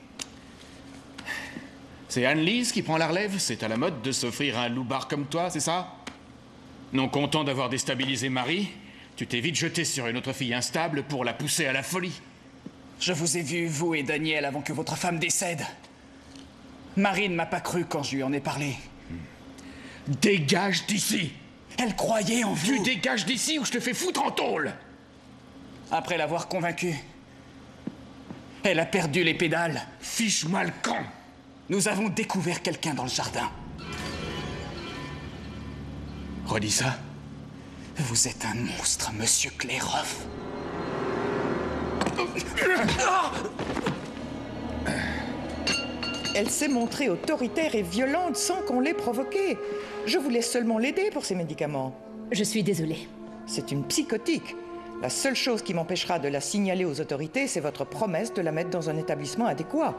C'est Anne-Lise qui prend la relève C'est à la mode de s'offrir un loupard comme toi, c'est ça? Non content d'avoir déstabilisé Marie, tu t'es vite jeté sur une autre fille instable pour la pousser à la folie. Je vous ai vu, vous et Daniel, avant que votre femme décède. Marie ne m'a pas cru quand je lui en ai parlé. Dégage d'ici Elle croyait en vous. Tu dégages d'ici ou je te fais foutre en tôle Après l'avoir convaincue, elle a perdu les pédales. Fiche-moi le camp Nous avons découvert quelqu'un dans le jardin. Redis ça. Vous êtes un monstre, monsieur Clairoff. [LAUGHS] Elle s'est montrée autoritaire et violente sans qu'on l'ait provoquée. Je voulais seulement l'aider pour ses médicaments. Je suis désolée. C'est une psychotique. La seule chose qui m'empêchera de la signaler aux autorités, c'est votre promesse de la mettre dans un établissement adéquat.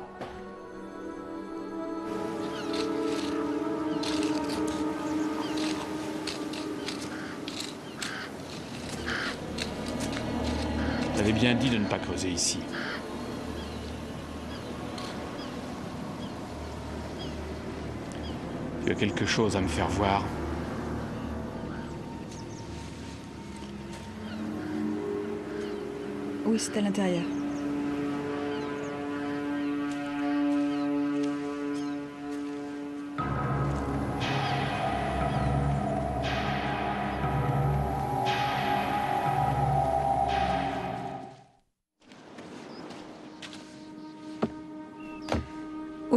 m'avait bien dit de ne pas creuser ici. Tu as quelque chose à me faire voir Oui, c'est à l'intérieur.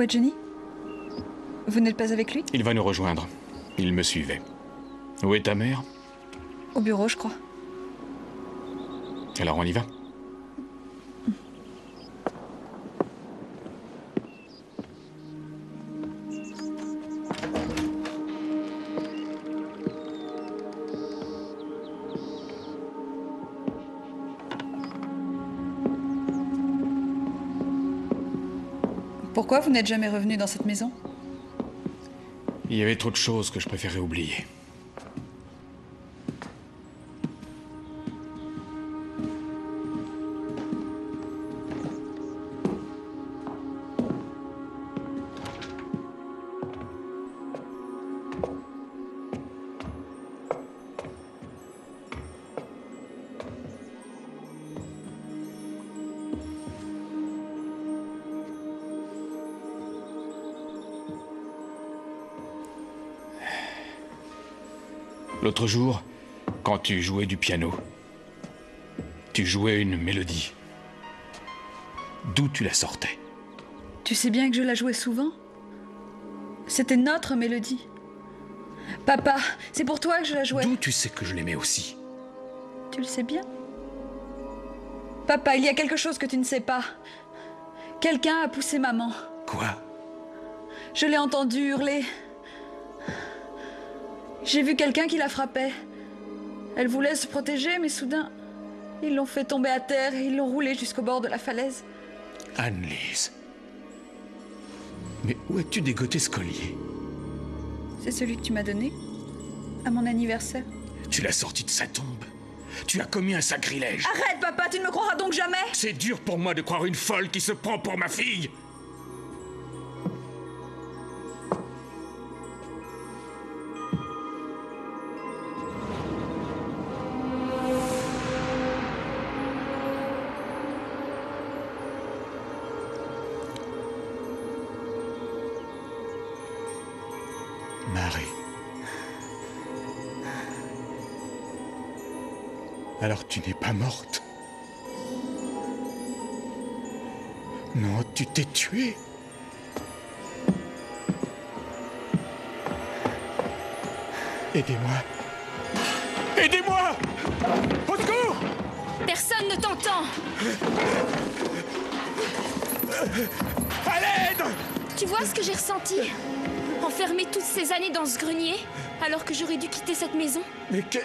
Où est Johnny Vous n'êtes pas avec lui? Il va nous rejoindre. Il me suivait. Où est ta mère? Au bureau, je crois. Alors on y va? Pourquoi vous n'êtes jamais revenu dans cette maison? Il y avait trop de choses que je préférais oublier. L'autre jour, quand tu jouais du piano, tu jouais une mélodie. D'où tu la sortais Tu sais bien que je la jouais souvent? C'était notre mélodie. Papa, c'est pour toi que je la jouais. D'où tu sais que je l'aimais aussi? Tu le sais bien? Papa, il y a quelque chose que tu ne sais pas. Quelqu'un a poussé maman. Quoi? Je l'ai entendu hurler. J'ai vu quelqu'un qui la frappait. Elle voulait se protéger, mais soudain, ils l'ont fait tomber à terre et ils l'ont roulée jusqu'au bord de la falaise. Anne-Lise. Mais où as-tu dégoté ce collier? C'est celui que tu m'as donné à mon anniversaire. Tu l'as sorti de sa tombe. Tu as commis un sacrilège. Arrête, papa, tu ne me croiras donc jamais C'est dur pour moi de croire une folle qui se prend pour ma fille. Pas morte. Non, tu t'es tuée. Aidez-moi. Aidez-moi. Au secours. Personne ne t'entend. À l'aide. Tu vois ce que j'ai ressenti? Enfermé toutes ces années dans ce grenier, alors que j'aurais dû quitter cette maison? Mais que...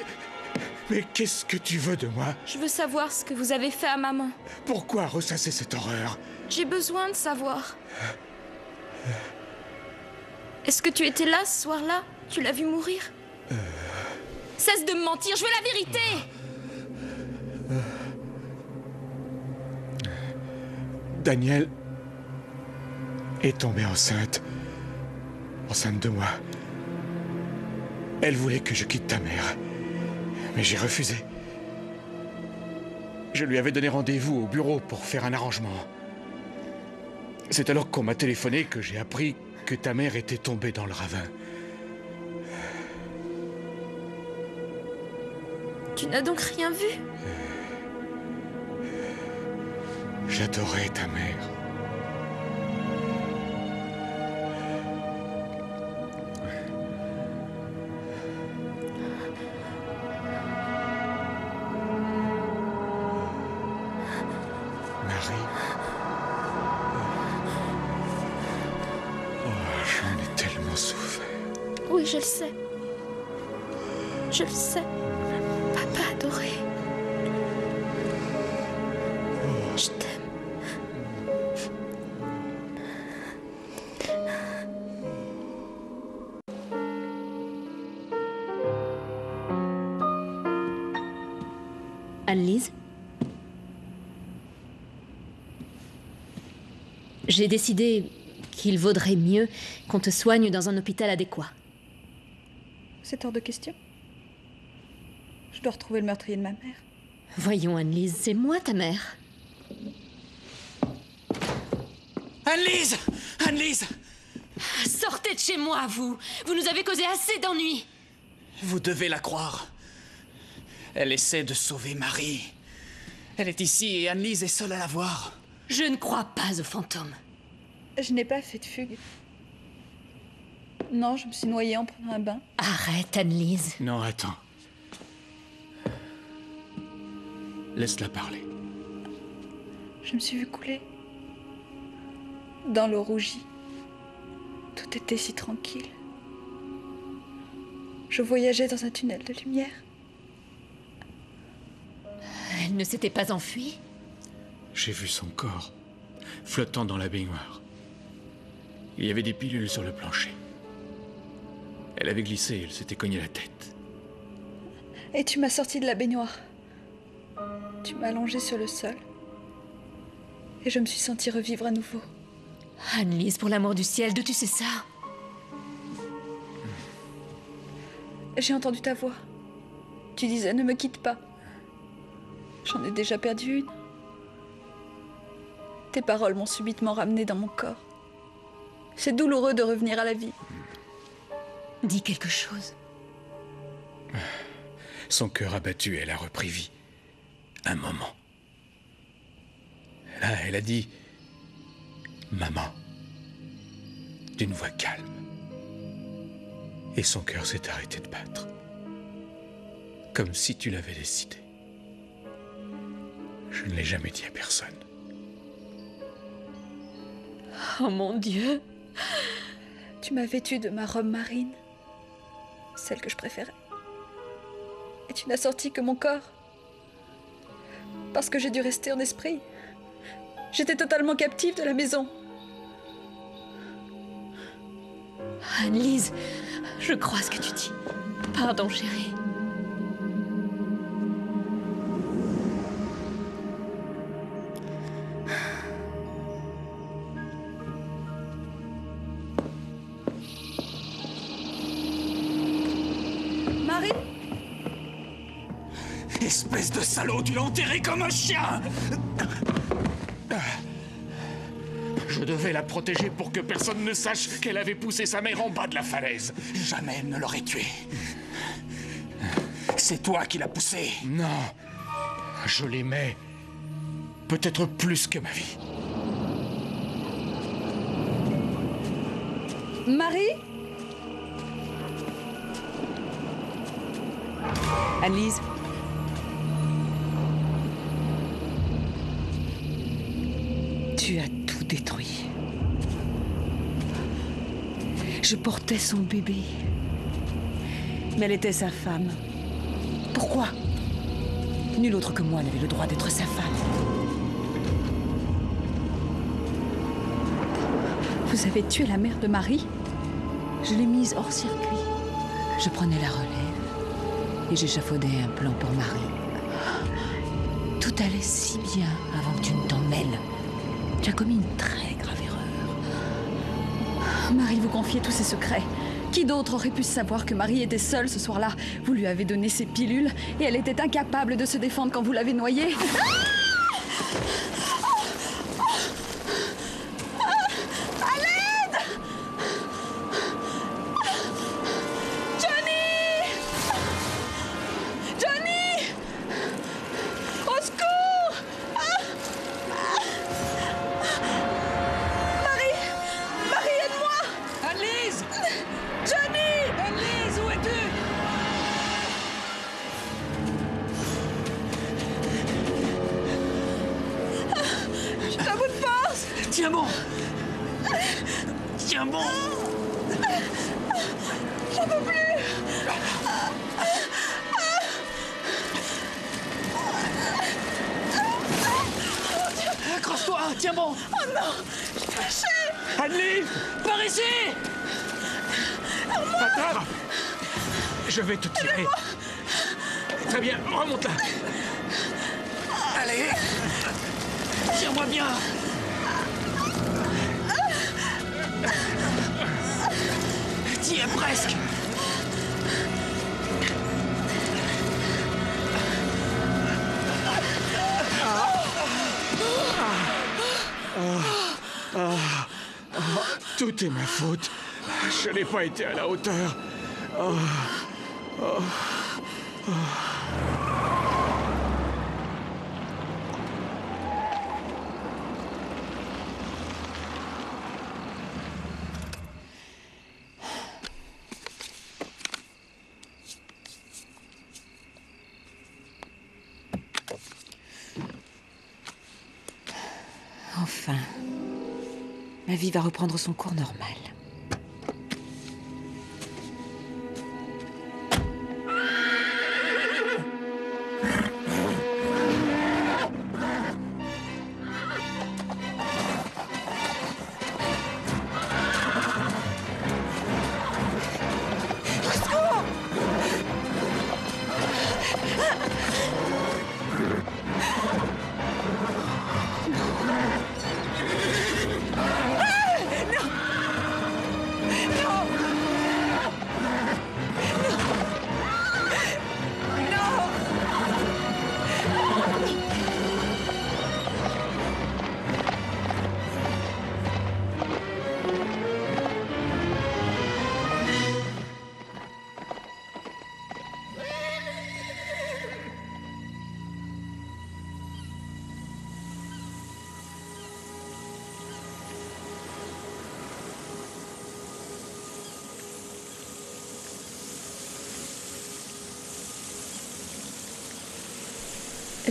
Mais qu'est-ce que tu veux de moi Je veux savoir ce que vous avez fait à maman. Pourquoi ressasser cette horreur J'ai besoin de savoir. Est-ce que tu étais là ce soir-là Tu l'as vu mourir Cesse de me mentir, je veux la vérité Daniel est tombée enceinte. Enceinte de moi. Elle voulait que je quitte ta mère. Mais j'ai refusé. Je lui avais donné rendez-vous au bureau pour faire un arrangement. C'est alors qu'on m'a téléphoné que j'ai appris que ta mère était tombée dans le ravin. Tu n'as donc rien vu? J'adorais ta mère. J'ai décidé qu'il vaudrait mieux qu'on te soigne dans un hôpital adéquat. C'est hors de question. Je dois retrouver le meurtrier de ma mère. Voyons, Annelise, c'est moi ta mère. Annelise Annelise Sortez de chez moi, vous Vous nous avez causé assez d'ennuis Vous devez la croire. Elle essaie de sauver Marie. Elle est ici et Annelise est seule à la voir. Je ne crois pas aux fantômes. Je n'ai pas fait de fugue. Non, je me suis noyée en prenant un bain. Arrête, Anne-Lise. Non, attends. Laisse-la parler. Je me suis vue couler. Dans l'eau rougie. Tout était si tranquille. Je voyageais dans un tunnel de lumière. Elle ne s'était pas enfuie? J'ai vu son corps flottant dans la baignoire. Il y avait des pilules sur le plancher. Elle avait glissé, elle s'était cognée la tête. Et tu m'as sorti de la baignoire. Tu m'as allongée sur le sol. Et je me suis sentie revivre à nouveau. Anne-Lise, pour l'amour du ciel, d'où tu sais ça? J'ai entendu ta voix. Tu disais ne me quitte pas. J'en ai déjà perdu une. Tes paroles m'ont subitement ramené dans mon corps. C'est douloureux de revenir à la vie. Dis quelque chose. [SIGHS] Son cœur abattu, elle a repris vie. Un moment. Là, elle a dit Maman. D'une voix calme. Et son cœur s'est arrêté de battre. Comme si tu l'avais décidé. Je ne l'ai jamais dit à personne. Oh mon Dieu Tu m'as vêtue de ma robe marine. Celle que je préférais. Et tu n'as sorti que mon corps. Parce que j'ai dû rester en esprit. J'étais totalement captive de la maison. Anne-Lise, je crois ce que tu dis. Pardon, chérie. Salaud, tu l'as enterré comme un chien Je devais la protéger pour que personne ne sache qu'elle avait poussé sa mère en bas de la falaise. Jamais elle ne l'aurait tué. C'est toi qui l'as poussé. Non. Je l'aimais. Peut-être plus que ma vie. Marie? Annelise Tu as tout détruit. Je portais son bébé. Mais elle était sa femme. Pourquoi? Nul autre que moi n'avait le droit d'être sa femme. Vous avez tué la mère de Marie? Je l'ai mise hors circuit. Je prenais la relève et j'échafaudais un plan pour Marie. Tout allait si bien avant que tu ne t'en mêles. Tu as commis une très grave erreur. Marie vous confiait tous ses secrets. Qui d'autre aurait pu savoir que Marie était seule ce soir-là? Vous lui avez donné ses pilules et elle était incapable de se défendre quand vous l'avez noyée. Vais te tirer. Très bien, remonte là. Allez Tiens-moi bien T'y es presque Ah. Tout est ma faute. Je n'ai pas été à la hauteur. Enfin. Ma vie va reprendre son cours normal.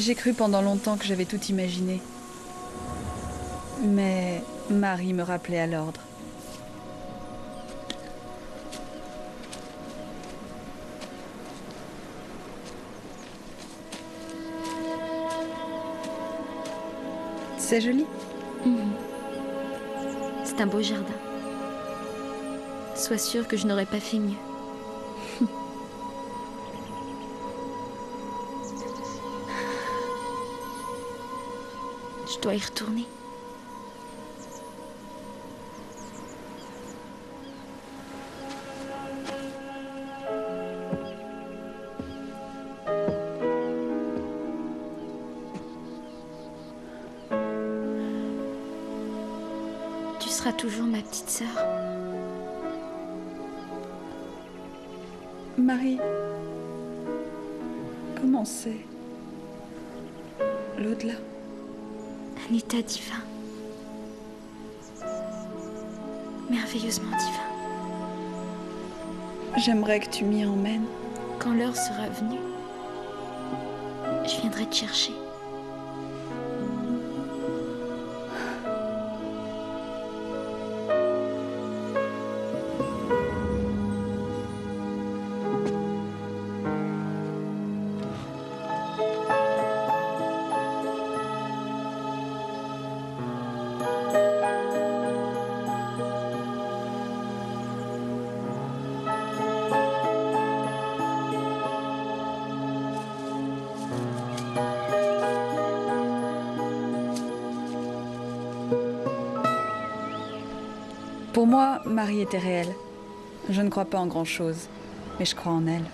J'ai cru pendant longtemps que j'avais tout imaginé. Mais Marie me rappelait à l'ordre. C'est joli. Mhm. C'est un beau jardin. Sois sûre que je n'aurais pas fait mieux. Dois y retourner. Tu seras toujours ma petite sœur. Marie, comment c'est? L'au-delà. Un état divin. Merveilleusement divin. J'aimerais que tu m'y emmènes. Quand l'heure sera venue, je viendrai te chercher. Pour moi, Marie était réelle. Je ne crois pas en grand-chose, mais je crois en elle.